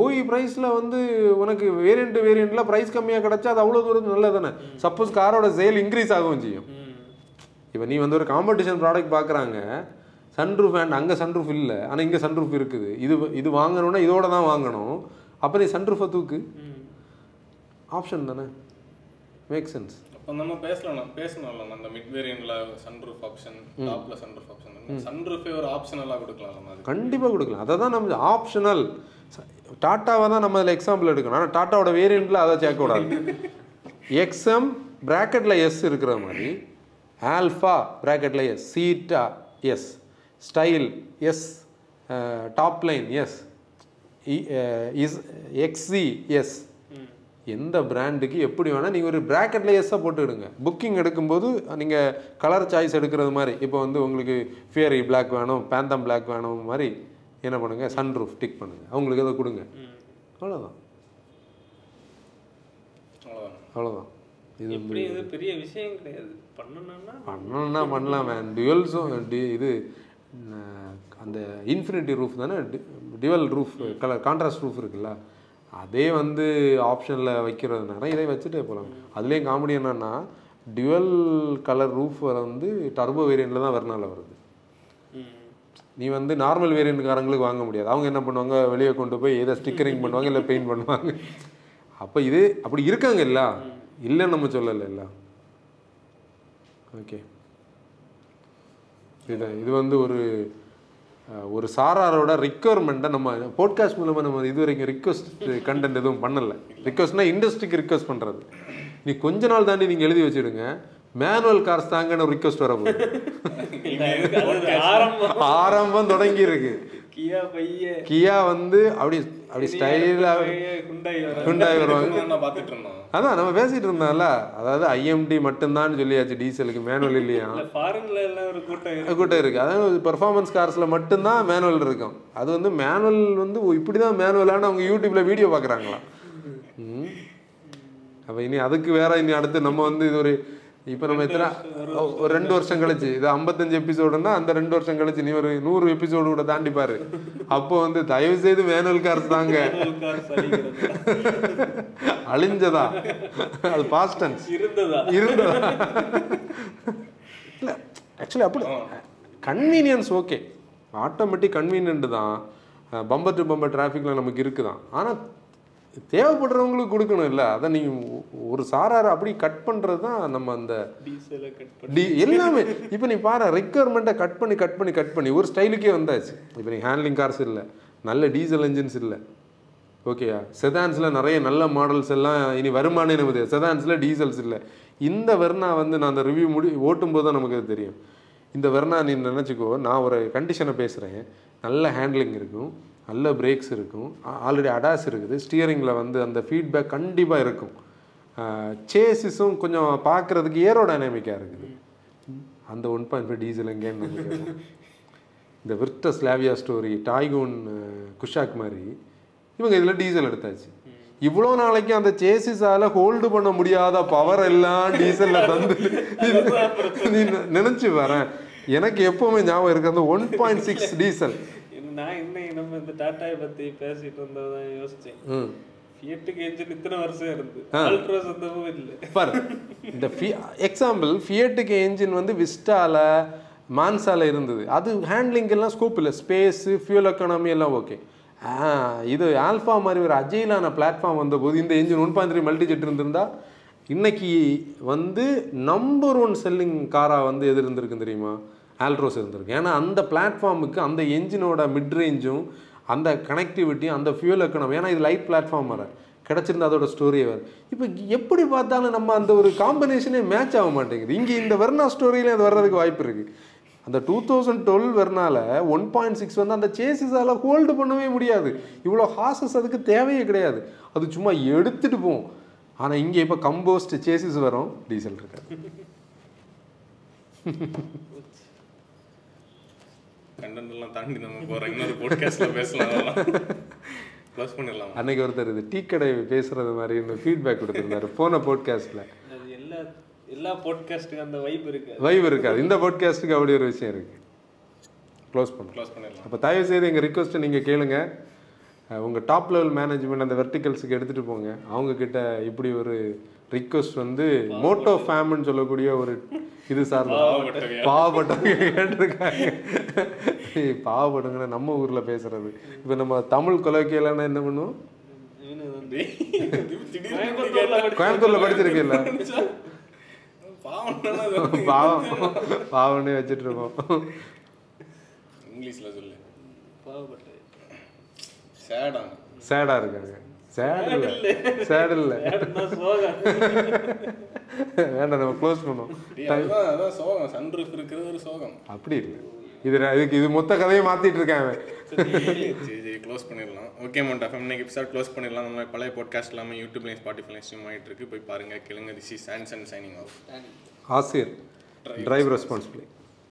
Speaker 2: ஓய் ப்ரைஸில் வந்து உனக்கு வேரியண்ட் வேரியண்ட்டில் ப்ரைஸ் கம்மியாக கிடச்சா அது அவ்வளோ தூரம் நல்லது தானே சப்போஸ் காரோட சேல் இன்க்ரீஸ் ஆகவும் செய்யும். இப்போ நீ வந்து ஒரு காம்படிஷன் ப்ராடக்ட் பார்க்குறாங்க சன்ரூஃப் அண்ட் அங்கே சன்ரூஃப் இல்லை ஆனால் இங்கே சன்ரூஃப் இருக்குது. இது இது வாங்கணும்னா இதோட தான் வாங்கணும். அப்போ நீ சன்ரூஃபை தூக்கு. ஆப்ஷன் தானே? மேக் சென்ஸ்
Speaker 1: அப்போ நம்ம பேசலாம் பேசணும்ல அந்த மிட் வேரியன்ட்ல சன்ரூஃப் ஆப்ஷன் டாப்ல சன்ரூஃப் ஆப்ஷன் சன்ரூஃபே ஒரு ஆப்ஷனலாக கொடுக்கலாம்
Speaker 2: கண்டிப்பாக கொடுக்கலாம். அதை தான் நம்ம ஆப்ஷனல் டாட்டாவை தான் நம்ம அதில் எக்ஸாம்பிள் எடுக்கணும். ஆனால் டாட்டாவோட வேரியண்ட்டில் அதை சேர்க்க கூடாது. எக்ஸ்எம் ப்ராக்கெட்டில் எஸ் இருக்கிற மாதிரி ஆல்ஃபா ப்ராக்கெட்டில் S Zeta S style S top line S is XI S எந்த பிராண்டுக்கு எப்படி வேணால் நீங்கள் ஒரு ப்ராக்கெட்டில் எஸ்ஸாக போட்டுவிடுங்க புக்கிங் எடுக்கும்போது நீங்கள் கலர் சாய்ஸ் எடுக்கிறது மாதிரி. இப்போ வந்து உங்களுக்கு ஃபியரி Black வேணும் பேந்தம் Black வேணும் மாதிரி என்ன பண்ணுங்கள் சன்ரூஃப் டிக் பண்ணுங்கள் அவங்களுக்கு எதை கொடுங்க. அவ்வளோதான்
Speaker 1: அவ்வளோதான்
Speaker 2: இது
Speaker 3: இது பெரிய விஷயம் கிடையாது. பண்ணணும்னா
Speaker 2: பண்ணணும்னா பண்ணலாம் டுவெல்ஸும் டி இது அந்த இன்ஃபினிட்டி ரூஃப் தானே? Dual roof colour contrast roof இருக்குல்ல? அதே வந்து ஆப்ஷனில் வைக்கிறதுனால இதை வச்சுட்டே போகலாம். அதுலேயும் காமெடி என்னன்னா டிவல் கலர் ரூஃப் வந்து டர்போ வேரியண்ட்டில் தான் வரனால வருது. நீ வந்து நார்மல் வேரியண்ட்காரங்களுக்கு வாங்க முடியாது. அவங்க என்ன பண்ணுவாங்க? வெளியே கொண்டு போய் எதை ஸ்டிக்கரிங் பண்ணுவாங்க இல்லை பெயிண்ட் பண்ணுவாங்க. அப்போ இது அப்படி இருக்காங்க இல்ல? இல்லைன்னு நம்ம சொல்லலை இல்ல. ஓகே இது இது வந்து ஒரு ஒரு சாராரோட ரிக்குவயர்மெண்ட்டை நம்ம போட்காஸ்ட் மூலமாக நம்ம இது வரைக்கும் ரிக்வஸ்ட் கண்டென்ட் எதுவும் பண்ணல. ரிக்வஸ்ட்னா இண்டஸ்ட்ரிக்கு ரிக்வஸ்ட் பண்ணுறது நீ கொஞ்ச நாள் தாண்டி நீங்கள் எழுதி வச்சிடுங்க. மேனுவல் கார்ஸ் தாங்கன்னு ரிக்வஸ்ட் வர போகுது
Speaker 3: இல்ல, ஆரம்பம்.
Speaker 2: தொடங்கி இருக்கு
Speaker 3: கியா பைய.
Speaker 2: கியா வந்து அப்படி அப்படி ஸ்டைலாக ஹுண்டாய் வருவாங்க. அதான் நம்ம பேசிட்டு இருந்தோம்ல. அதாவது ஐஎம்டி மட்டும்தான் சொல்லியாச்சு டீசலுக்கு மேனுவல் இல்லையா?
Speaker 3: இல்ல ஃபாரின்ல எல்லாம் ஒரு கூட்டம் இருக்கு.
Speaker 2: கூட்டம் இருக்குது அதாவது பெர்ஃபார்மன்ஸ் கார்ஸில் மட்டும்தான் மேனுவல் இருக்கும். அது வந்து மேனுவல் வந்து இப்படி தான் மேனுவலான அவங்க யூடியூப்பில் வீடியோ பார்க்குறாங்களா? அப்போ இனி அதுக்கு வேற இனி அடுத்து நம்ம வந்து இது ஒரு இப்போ நம்ம எத்தனை ஒரு ரெண்டு வருஷம் கழிச்சு இது ஐம்பத்தஞ்சு எபிசோடுன்னா அந்த ரெண்டு வருஷம் கழிச்சு நீ ஒரு நூறு எபிசோடு கூட தாண்டி பாரு. அப்போ வந்து தயவு செய்து மேனுவல் கார்ஸ் தாங்க அழிஞ்சதா? அது பாஸ்டன்ஸ்
Speaker 3: இருந்ததா?
Speaker 2: இருந்ததா? இல்லை ஆக்சுவலி அப்படி கன்வீனியன்ஸ் ஓகே ஆட்டோமேட்டிக் கன்வீனியன்ட் தான். பம்பர் டு பம்பர் டிராஃபிக்கில் நமக்கு இருக்குதான். ஆனால் தேவைப்படுறவங்களுக்கு கொடுக்கணும் இல்லை. அதை நீங்கள் ஒரு சாராரை அப்படி கட் பண்ணுறது தான் நம்ம அந்த
Speaker 3: டீசலை கட் பண்ணி.
Speaker 2: டி எல்லாமே. இப்போ நீ பாரு ரெக்குயர்மெண்ட்டை கட் பண்ணி கட் பண்ணி கட் பண்ணி ஒரு ஸ்டைலுக்கே வந்தாச்சு. இப்போ நீ ஹேண்ட்லிங் கார்ஸ் இல்லை நல்ல டீசல் என்ஜின்ஸ் இல்லை. ஓகேயா செதான்ஸில் நிறைய நல்ல மாடல்ஸ் எல்லாம் இனி வருமானே நமக்கு செதான்ஸில் டீசல்ஸ் இல்லை. இந்த வெர்னா வந்து நான் அந்த ரிவ்யூ முடி ஓட்டும் போது தான் நமக்கு அது தெரியும். இந்த வெர்னா நீ நினச்சிக்கோ நான் ஒரு கண்டிஷனை பேசுகிறேன் நல்ல ஹேண்ட்லிங் இருக்கும். நல்ல பிரேக்ஸ் இருக்கும். ஆல்ரெடி அடாஸ் இருக்குது. ஸ்டியரிங்கில் வந்து அந்த ஃபீட்பேக் கண்டிப்பாக இருக்கும். சேசிஸும் கொஞ்சம் பார்க்குறதுக்கு ஏரோ டைனாமிக்காக இருக்குது. அந்த ஒன் பாயிண்ட் ஃபைவ் டீசல் எங்கேன்னு. இந்த விர்ட ஸ்லாவியா ஸ்டோரி டாய்கூன் குஷாக் மாதிரி இவங்க இதில் டீசல் எடுத்தாச்சு. இவ்வளோ நாளைக்கு அந்த சேசிஸால ஹோல்டு பண்ண முடியாத பவர் எல்லாம் டீசல்ல தந்து நினைச்சு வரேன். எனக்கு எப்பவுமே ஞாபகம் இருக்கு அந்த ஒன் பாயிண்ட் சிக்ஸ் டீசல்
Speaker 3: நான் இன்னைக்கு நம்ம இந்த டாட்டாயை பத்தி பேசிட்டு இருந்ததான் யோசிச்சேன். ஃபியட்டுக்கு என்ஜின் இத்தனை வருஷம் இருந்து. அல்ட்ராஸ் வந்தவும் இல்லை.
Speaker 2: பாரு இந்த ஃபி எக்ஸாம்பிள் ஃபியட்டுக்கு என்ஜின் வந்து விஸ்டால மான்சால இருந்தது. அது ஹேண்ட்லிங் எல்லாம் ஸ்கோப் இல்லை. ஸ்பேஸு ஃபியூல் எக்கானமி எல்லாம் ஓகே இது ஆல்ஃபா மாதிரி ஒரு அஜைலான பிளாட்ஃபார்ம் வந்தபோது இந்த engine one point three multi jet இருந்திருந்தா இன்னைக்கு வந்து நம்பர் ஒன் செல்லிங் காராக வந்து எது இருந்திருக்கு தெரியுமா? ஆல்ட்ரோஸ் இருந்திருக்கு. ஏன்னா அந்த பிளாட்ஃபார்முக்கு அந்த என்ஜினோட மிட் ரேஞ்சும் அந்த கனெக்டிவிட்டியும் அந்த ஃபியூல் எக்கணும் ஏன்னா இது லைட் பிளாட்ஃபார்ம் வர கிடச்சிருந்தா அதோட ஸ்டோரியே வேறு. இப்போ எப்படி பார்த்தாலும் நம்ம அந்த ஒரு காம்பினேஷனே மேட்ச் ஆக மாட்டேங்குது. இங்கே இந்த வெர்னா ஸ்டோரியிலே அது வர்றதுக்கு வாய்ப்பு இருக்குது அந்த டூ தௌசண்ட் டுவெல் வரனால ஒன் பாயிண்ட் சிக்ஸ் வந்து அந்த சேசிஸால் ஹோல்டு பண்ணவே முடியாது. இவ்வளோ ஹாசஸ் அதுக்கு தேவையே கிடையாது. அது சும்மா எடுத்துகிட்டு போகும். ஆனால் இங்கே இப்போ கம்போஸ்ட் சேசிஸ் வரும். டீசல் இருக்காது.
Speaker 1: கண்டென்ட் எல்லாம் தாண்டி நம்ம போறோம் இன்னொரு போட்காஸ்ட்ல பேசலாம் க்ளோஸ் பண்ணிடலாம்?
Speaker 2: அன்னைக்கு ஒருத்தர் இது டீ கடை பேசுறது மாதிரி இந்த ஃபீட்பேக் கொடுத்துருந்தாரு. போன போட்காஸ்ட்டில்
Speaker 3: அது எல்லா எல்லா பாட்காஸ்ட்டுக்கு அந்த வைப் இருக்கு.
Speaker 2: வைவ் இருக்காது. இந்த போட்காஸ்ட்டுக்கு அப்படி ஒரு விஷயம் இருக்குது க்ளோஸ் பண்ணுறோம்
Speaker 1: க்ளோஸ் பண்ணிடலாம்.
Speaker 2: அப்போ தயவு செய்து எங்கள் ரிக்வஸ்ட்டை நீங்கள் கேளுங்க. அஹ் உங்க டாப் லெவல் மேனேஜ்மெண்ட் அந்த வெர்டிகல்ஸுக்கு எடுத்துகிட்டு போங்க. அவங்க கிட்ட இப்படி ஒரு ரிக்வஸ்ட் வந்து மோட்டோ ஃபேம்னு சொல்லக்கூடிய ஒரு இது சார்ந்த
Speaker 1: பாவப்பட்டவங்க.
Speaker 2: கேட்டிருக்காங்க. ஏய், பாவப்பட்டவங்க நம்ம ஊர்ல பேசுறது. இப்போ நம்ம தமிழ் கொலோக்கியலான என்ன பண்ணுவோம்?
Speaker 3: கோயம்புத்தூர்ல படிச்ச
Speaker 2: கோயம்புத்தூர்ல படிச்சிருக்கீல்ல?
Speaker 1: பாவம்.
Speaker 2: பாவம். பாவம்னே வச்சுட்டு இருக்கோம்
Speaker 1: இங்கிலீஷ்ல சொல்லு.
Speaker 2: சேடா இருக்காங்க. சேட் இல்லை சேட் இல்லை வேண்டாம் நம்ம க்ளோஸ் பண்ணுவோம்.
Speaker 1: டேய், அதுதான் அதான் சோகம். சன்ரூஃப் இருக்கிறது ஒரு சோகம்.
Speaker 2: அப்படி இல்லை. இது இதுக்கு இது மொத்த கதையை மாத்திட்டு இருக்கேன் அவன்.
Speaker 1: சரி சரி க்ளோஸ் பண்ணிடலாம். ஓகே ஃபேம் இன்னைக்கு எபிசோட் க்ளோஸ் பண்ணிடலாம். நம்ம பழைய பாட்காஸ்ட் எல்லாமே யூடியூப்லையும் ஸ்பாட்டிஃபைலையும் ஸ்ட்ரீம் ஆகிட்டு இருக்கு. போய் பாருங்க கேளுங்க. This is chance and signing off
Speaker 2: ஆசிரியர். Drive responsibility